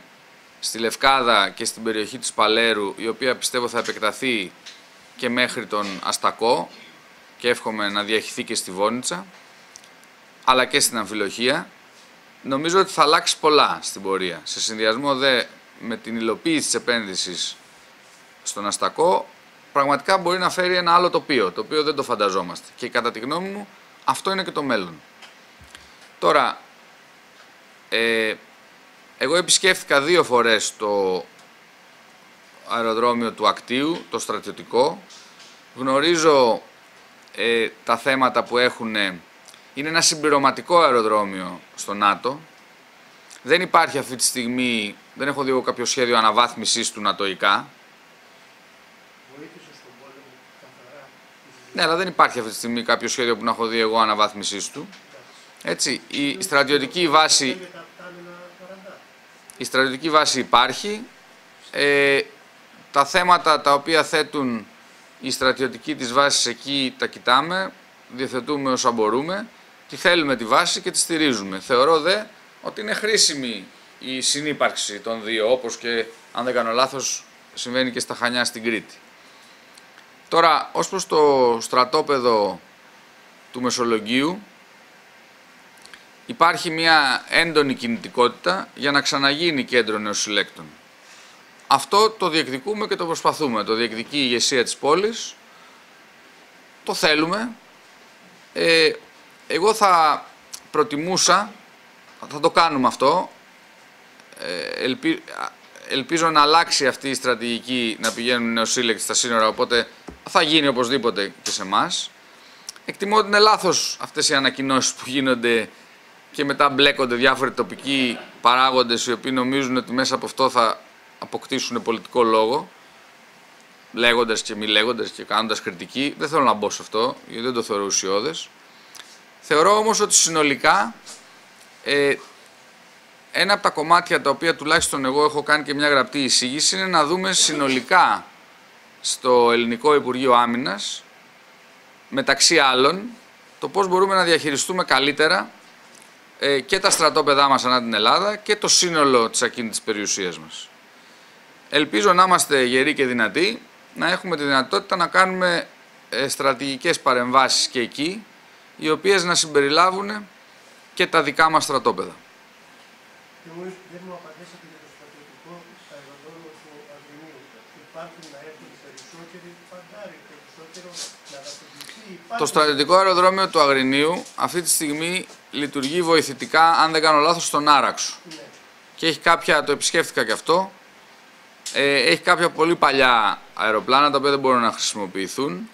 στη Λευκάδα και στην περιοχή της Παλέρου, η οποία πιστεύω θα επεκταθεί και μέχρι τον Αστακό και εύχομαι να διαχυθεί και στη Βόνιτσα, αλλά και στην Αμφιλοχία, νομίζω ότι θα αλλάξει πολλά στην πορεία. Σε συνδυασμό δε με την υλοποίηση της επένδυσης στον Αστακό, πραγματικά μπορεί να φέρει ένα άλλο τοπίο, το οποίο δεν το φανταζόμαστε. Και κατά τη γνώμη μου, αυτό είναι και το μέλλον. Τώρα, ε, εγώ επισκέφθηκα δύο φορές το αεροδρόμιο του Ακτίου, το στρατιωτικό. Γνωρίζω ε, τα θέματα που έχουν. Είναι ένα συμπληρωματικό αεροδρόμιο στο ΝΑΤΟ. Δεν υπάρχει αυτή τη στιγμή, δεν έχω δει εγώ κάποιο σχέδιο αναβάθμισης του νατοϊκά. Βοήθησες στον πόλεμο καθαρά; Ναι, αλλά δεν υπάρχει αυτή τη στιγμή κάποιο σχέδιο που να έχω δει εγώ αναβάθμισής του. Έτσι, η στρατιωτική βάση Για τα άμυνα καραντά. Η στρατιωτική βάση υπάρχει. Ε, τα θέματα τα οποία θέτουν οι στρατιωτικοί της βάσης εκεί τα κοιτάμε, διαθετούμε όσα μπορούμε, τη θέλουμε τη βάση και τη στηρίζουμε. Θεωρώ δε ότι είναι χρήσιμη η συνύπαρξη των δύο, όπως και αν δεν κάνω λάθος συμβαίνει και στα Χανιά στην Κρήτη. Τώρα, ως προς το στρατόπεδο του Μεσολογγίου, υπάρχει μια έντονη κινητικότητα για να ξαναγίνει κέντρο νεοσυλλέκτων. Αυτό το διεκδικούμε και το προσπαθούμε. Το διεκδικεί η ηγεσία της πόλης, το θέλουμε. Ε, εγώ θα προτιμούσα, θα το κάνουμε αυτό, ε, ελπι- α- ελπίζω να αλλάξει αυτή η στρατηγική να πηγαίνουν νεοσύλλεκτοι στα σύνορα, οπότε θα γίνει οπωσδήποτε και σε εμάς. Εκτιμώ ότι είναι λάθος αυτές οι ανακοινώσεις που γίνονται και μετά μπλέκονται διάφοροι τοπικοί παράγοντες οι οποίοι νομίζουν ότι μέσα από αυτό θα αποκτήσουν πολιτικό λόγο λέγοντας και μη λέγοντας και κάνοντας κριτική. Δεν θέλω να μπω σε αυτό, γιατί δεν το θεωρώ ουσιώδες. Θεωρώ όμως ότι συνολικά ε, ένα από τα κομμάτια τα οποία τουλάχιστον εγώ έχω κάνει και μια γραπτή εισήγηση είναι να δούμε συνολικά στο Ελληνικό Υπουργείο Άμυνας μεταξύ άλλων το πώς μπορούμε να διαχειριστούμε καλύτερα ε, και τα στρατόπεδά μας ανά την Ελλάδα και το σύνολο της ακίνητης περιουσίας μας. Ελπίζω να είμαστε γεροί και δυνατοί, να έχουμε τη δυνατότητα να κάνουμε ε, στρατηγικές παρεμβάσεις και εκεί, οι οποίες να συμπεριλάβουν και τα δικά μας στρατόπεδα. Και μου δεν μου απαντήσατε για το στρατιωτικό αεροδρόμιο του Αγρινίου. Υπάρχουν να έρθουν περισσότεροι φαντάροι, περισσότερο να αναπτυχθεί. Το στρατιωτικό αεροδρόμιο του Αγρινίου αυτή τη στιγμή λειτουργεί βοηθητικά, αν δεν κάνω λάθος, στον Άραξο. Ναι. Και έχει κάποια, το επισκέφτηκα και αυτό, ε, έχει κάποια πολύ παλιά αεροπλάνα τα οποία δεν μπορούν να χρησιμοποιηθούν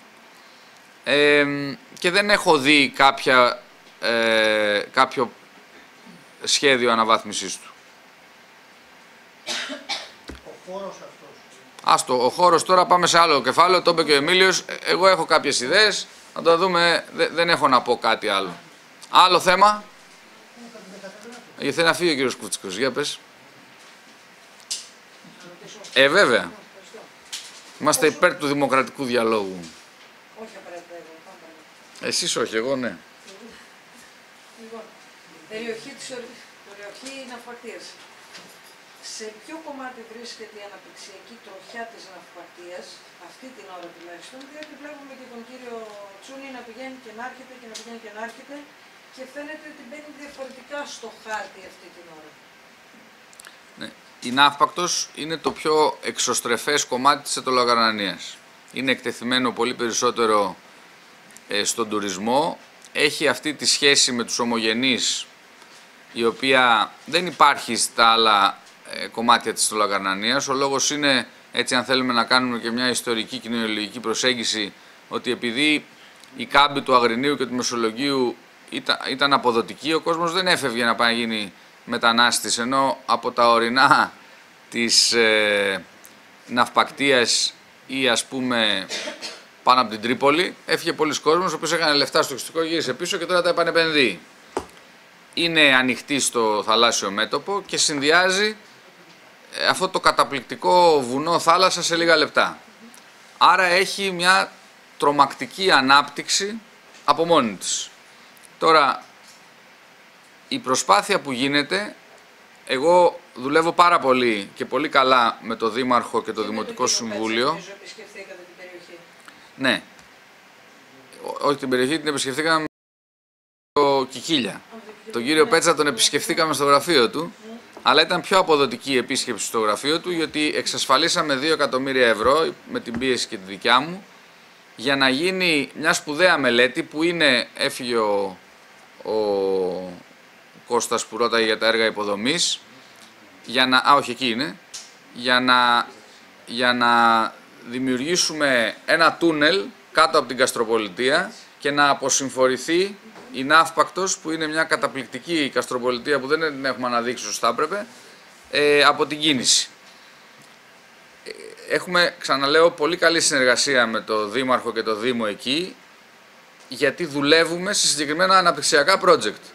ε, και δεν έχω δει κάποια, ε, κάποιο σχέδιο αναβάθμισής του. Ο χώρος αυτός. Άστο, ο χώρος τώρα πάμε σε άλλο κεφάλαιο, το είπε και ο Εμίλιος, Ε, εγώ έχω κάποιες ιδέες, να το δούμε, Δε- δεν έχω να πω κάτι άλλο. Άλλο θέμα, γιατί θέλει να φύγει ο κύριος Κουτσικός, για πες. Ε, βέβαια. Είμαστε υπέρ του δημοκρατικού διαλόγου. Όχι απαραίτητα εγώ. πάμε. Εσείς όχι, εγώ ναι. Λοιπόν, περιοχή της ορ- περιοχή ναυπακτίας. Σε ποιο κομμάτι βρίσκεται η αναπτυξιακή τροχιά της ναυπακτίας, αυτή την ώρα τουλάχιστον, διότι βλέπουμε και τον κύριο Τσούνη να πηγαίνει και να έρχεται και να πηγαίνει και να έρχεται και φαίνεται ότι μπαίνει διαφορετικά στο χάρτη αυτή την ώρα. Ναι. Η ναύπακτος είναι το πιο εξωστρεφές κομμάτι της ετωλογαρανίας. Είναι εκτεθειμένο πολύ περισσότερο ε, στον τουρισμό. Έχει αυτή τη σχέση με τους ομογενείς, η οποία δεν υπάρχει στα άλλα ε, κομμάτια της ετωλογαρανίας. Ο λόγος είναι, έτσι αν θέλουμε να κάνουμε και μια ιστορική κοινωνιολογική προσέγγιση, ότι επειδή η κάμπη του Αγρινίου και του Μεσολογγίου ήταν, ήταν αποδοτική, ο κόσμος δεν έφευγε να πάει να γίνει μετανάστης, ενώ από τα ορεινά της ε, ναυπακτίας ή ας πούμε πάνω από την Τρίπολη, έφυγε πολλοί κόσμος, ο οποίος έκανε λεφτά στο εξωτερικό, γύρισε πίσω και τώρα τα επανεπενδύει. Είναι ανοιχτή στο θαλάσσιο μέτωπο και συνδυάζει ε, αυτό το καταπληκτικό βουνό θάλασσα σε λίγα λεπτά. Άρα έχει μια τρομακτική ανάπτυξη από μόνη της. Τώρα, η προσπάθεια που γίνεται, εγώ δουλεύω πάρα πολύ και πολύ καλά με το Δήμαρχο και το Και με Δημοτικό τον κύριο Πέτσα, Συμβούλιο. Νομίζω επισκεφθήκατε την περιοχή. Ναι. Ό- Όχι την περιοχή, την επισκεφθήκαμε με το Κικίλια. Τον κύριο Πέτσα τον επισκεφθήκαμε στο γραφείο του, αλλά ήταν πιο αποδοτική η επίσκεψη στο γραφείο του, γιατί εξασφαλίσαμε 2 εκατομμύρια ευρώ με την πίεση και τη δικιά μου, για να γίνει μια σπουδαία μελέτη που είναι, έφυγε ο, ο Κώστας που ρώταγε για τα έργα υποδομής, για να, α όχι εκεί είναι, για να, για να δημιουργήσουμε ένα τούνελ κάτω από την Καστροπολιτεία και να αποσυμφορηθεί η Ναύπακτος που είναι μια καταπληκτική Καστροπολιτεία που δεν την έχουμε αναδείξει όσο θα έπρεπε ε, από την κίνηση. Ε, Έχουμε, ξαναλέω, πολύ καλή συνεργασία με το Δήμαρχο και το Δήμο εκεί γιατί δουλεύουμε σε συγκεκριμένα αναπτυξιακά project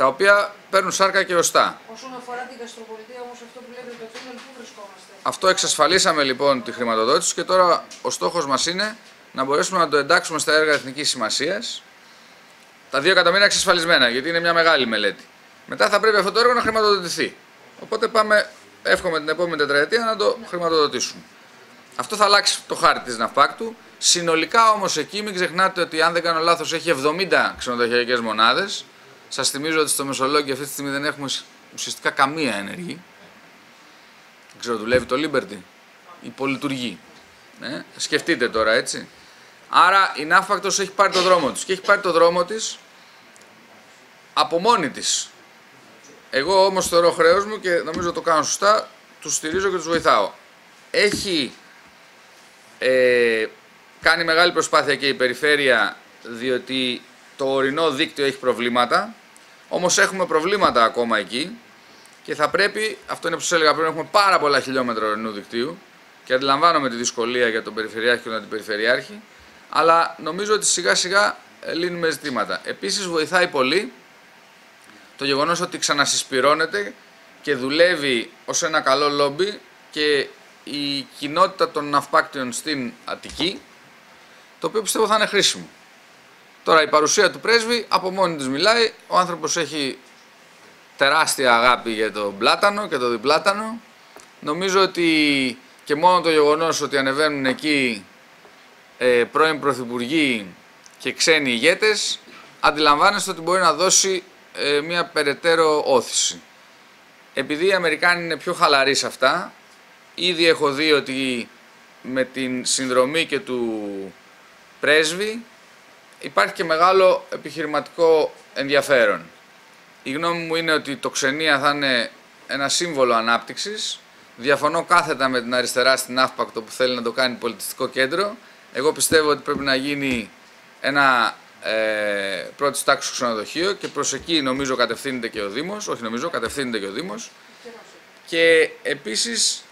τα οποία παίρνουν σάρκα και οστά. Όσον αφορά την Καστροπολιτεία, όμως αυτό που λέτε το τούνελ, πού βρισκόμαστε; Αυτό εξασφαλίσαμε λοιπόν τη χρηματοδότηση και τώρα ο στόχος μας είναι να μπορέσουμε να το εντάξουμε στα έργα εθνικής σημασίας. Τα 2 εκατομμύρια εξασφαλισμένα, γιατί είναι μια μεγάλη μελέτη. Μετά θα πρέπει αυτό το έργο να χρηματοδοτηθεί. Οπότε πάμε, εύχομαι την επόμενη τετραετία να το χρηματοδοτήσουμε. Αυτό θα αλλάξει το χάρτη της ναυπάκτου. Συνολικά όμως εκεί μην ξεχνάτε ότι αν δεν κάνω λάθος έχει 70 ξενοδοχειακές μονάδες. Σας θυμίζω ότι στο Μεσολόγιο αυτή τη στιγμή δεν έχουμε ουσιαστικά καμία ενεργή. Δεν ξέρω, δουλεύει το Liberty. Υπολειτουργεί. Ναι. Σκεφτείτε τώρα, έτσι. Άρα η Ναύπακτος έχει πάρει το δρόμο της. Και έχει πάρει το δρόμο της από μόνη της. Εγώ όμως θεωρώ χρέος μου και νομίζω το κάνω σωστά, τους στηρίζω και τους βοηθάω. Έχει ε, κάνει μεγάλη προσπάθεια και η περιφέρεια διότι το ορεινό δίκτυο έχει προβλήματα. Όμως έχουμε προβλήματα ακόμα εκεί και θα πρέπει, αυτό είναι που σας έλεγα πριν, έχουμε πάρα πολλά χιλιόμετρα ορεινού δικτύου και αντιλαμβάνομαι τη δυσκολία για τον Περιφερειάρχη και τον Αντιπεριφερειάρχη, αλλά νομίζω ότι σιγά σιγά ε, λύνουμε ζητήματα. Επίσης βοηθάει πολύ το γεγονός ότι ξανασυσπυρώνεται και δουλεύει ως ένα καλό λόμπι και η κοινότητα των ναυπάκτιων στην Αττική, το οποίο πιστεύω θα είναι χρήσιμο. Τώρα η παρουσία του πρέσβη από μόνη της μιλάει, ο άνθρωπος έχει τεράστια αγάπη για το πλάτανο και το διπλάτανο. Νομίζω ότι και μόνο το γεγονός ότι ανεβαίνουν εκεί ε, πρώην πρωθυπουργοί και ξένοι ηγέτες, αντιλαμβάνεστε ότι μπορεί να δώσει ε, μια περαιτέρω όθηση. Επειδή οι Αμερικάνοι είναι πιο χαλαροί σε αυτά, ήδη έχω δει ότι με την συνδρομή και του πρέσβη υπάρχει και μεγάλο επιχειρηματικό ενδιαφέρον. Η γνώμη μου είναι ότι το ξενία θα είναι ένα σύμβολο ανάπτυξης. Διαφωνώ κάθετα με την αριστερά στην Αύπακτο που θέλει να το κάνει πολιτιστικό κέντρο. Εγώ πιστεύω ότι πρέπει να γίνει ένα ε, πρώτη τάξης ξενοδοχείο και προς εκεί νομίζω κατευθύνεται και ο Δήμος. Όχι νομίζω, κατευθύνεται και ο Δήμος. Και επίσης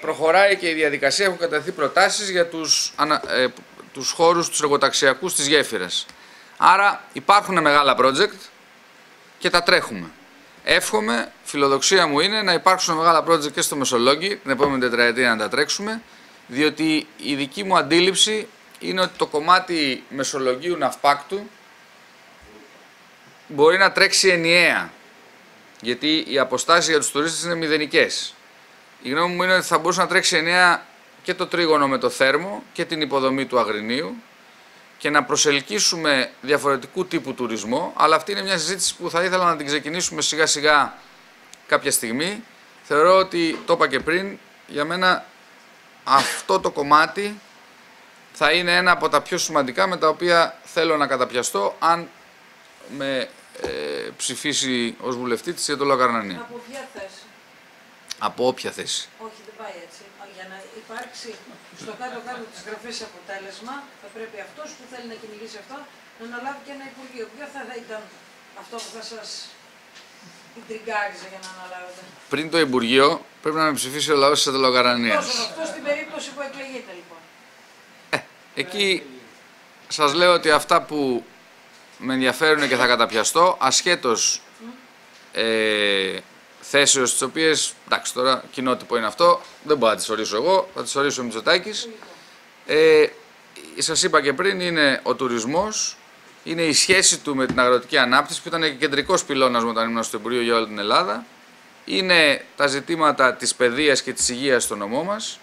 προχωράει και η διαδικασία. Έχουν κατευθεί προτάσεις για τους ε, τους χώρους τους εργοταξιακούς της γέφυρας. Άρα υπάρχουν μεγάλα project και τα τρέχουμε. Εύχομαι, φιλοδοξία μου είναι να υπάρξουν μεγάλα project και στο Μεσολόγγι την επόμενη τετραετία να τα τρέξουμε, διότι η δική μου αντίληψη είναι ότι το κομμάτι Μεσολογγίου Ναυπάκτου μπορεί να τρέξει ενιαία. Γιατί οι αποστάσεις για τους τουρίστες είναι μηδενικές. Η γνώμη μου είναι ότι θα μπορούσε να τρέξει ενιαία και το τρίγωνο με το θέρμο και την υποδομή του Αγρινίου και να προσελκύσουμε διαφορετικού τύπου τουρισμό, αλλά αυτή είναι μια συζήτηση που θα ήθελα να την ξεκινήσουμε σιγά σιγά κάποια στιγμή. Θεωρώ ότι, το είπα και πριν, για μένα αυτό το κομμάτι θα είναι ένα από τα πιο σημαντικά με τα οποία θέλω να καταπιαστώ αν με ε, ψηφίσει ως βουλευτής της για το Λαγαρνανία. Από ποια θέση; Από όποια θέση. Όχι, δεν πάει έτσι. Για να υπάρξει στο κάτω-κάτω της γραφής αποτέλεσμα, θα πρέπει αυτός που θέλει να κυνηγήσει αυτό να αναλάβει και ένα Υπουργείο. Ποιο θα ήταν αυτό που θα σας τριγκάριζε για να αναλάβετε. Πριν το Υπουργείο πρέπει να με ψηφίσει ο λαός της Ατελογαρανίας. Τόσο αυτός στην περίπτωση που εκλεγείτε λοιπόν. Εκεί σας λέω ότι αυτά που με ενδιαφέρουν και θα καταπιαστώ, ασχέτως ε, θέσεως τις οποίες, εντάξει τώρα κοινότυπο είναι αυτό, δεν μπορώ να τις ορίσω εγώ, θα τις ορίσω ο Μητσοτάκης. Ε, σας είπα και πριν, είναι ο τουρισμός, είναι η σχέση του με την αγροτική ανάπτυξη που ήταν και κεντρικός πυλώνας μου όταν ήμουν στο Υπουργείο για όλη την Ελλάδα. Είναι τα ζητήματα της παιδείας και της υγείας στο νομό μας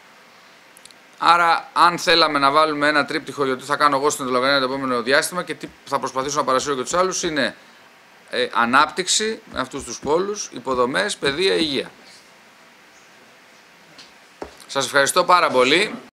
Άρα, αν θέλαμε να βάλουμε ένα τρίπτυχο γιατί θα κάνω εγώ στην Εντολογανία το επόμενο διάστημα και τι θα προσπαθήσω να παρασύρω και τους άλλους, είναι ε, ανάπτυξη με αυτούς τους πόλους, υποδομές, παιδεία, υγεία. Σας ευχαριστώ πάρα πολύ.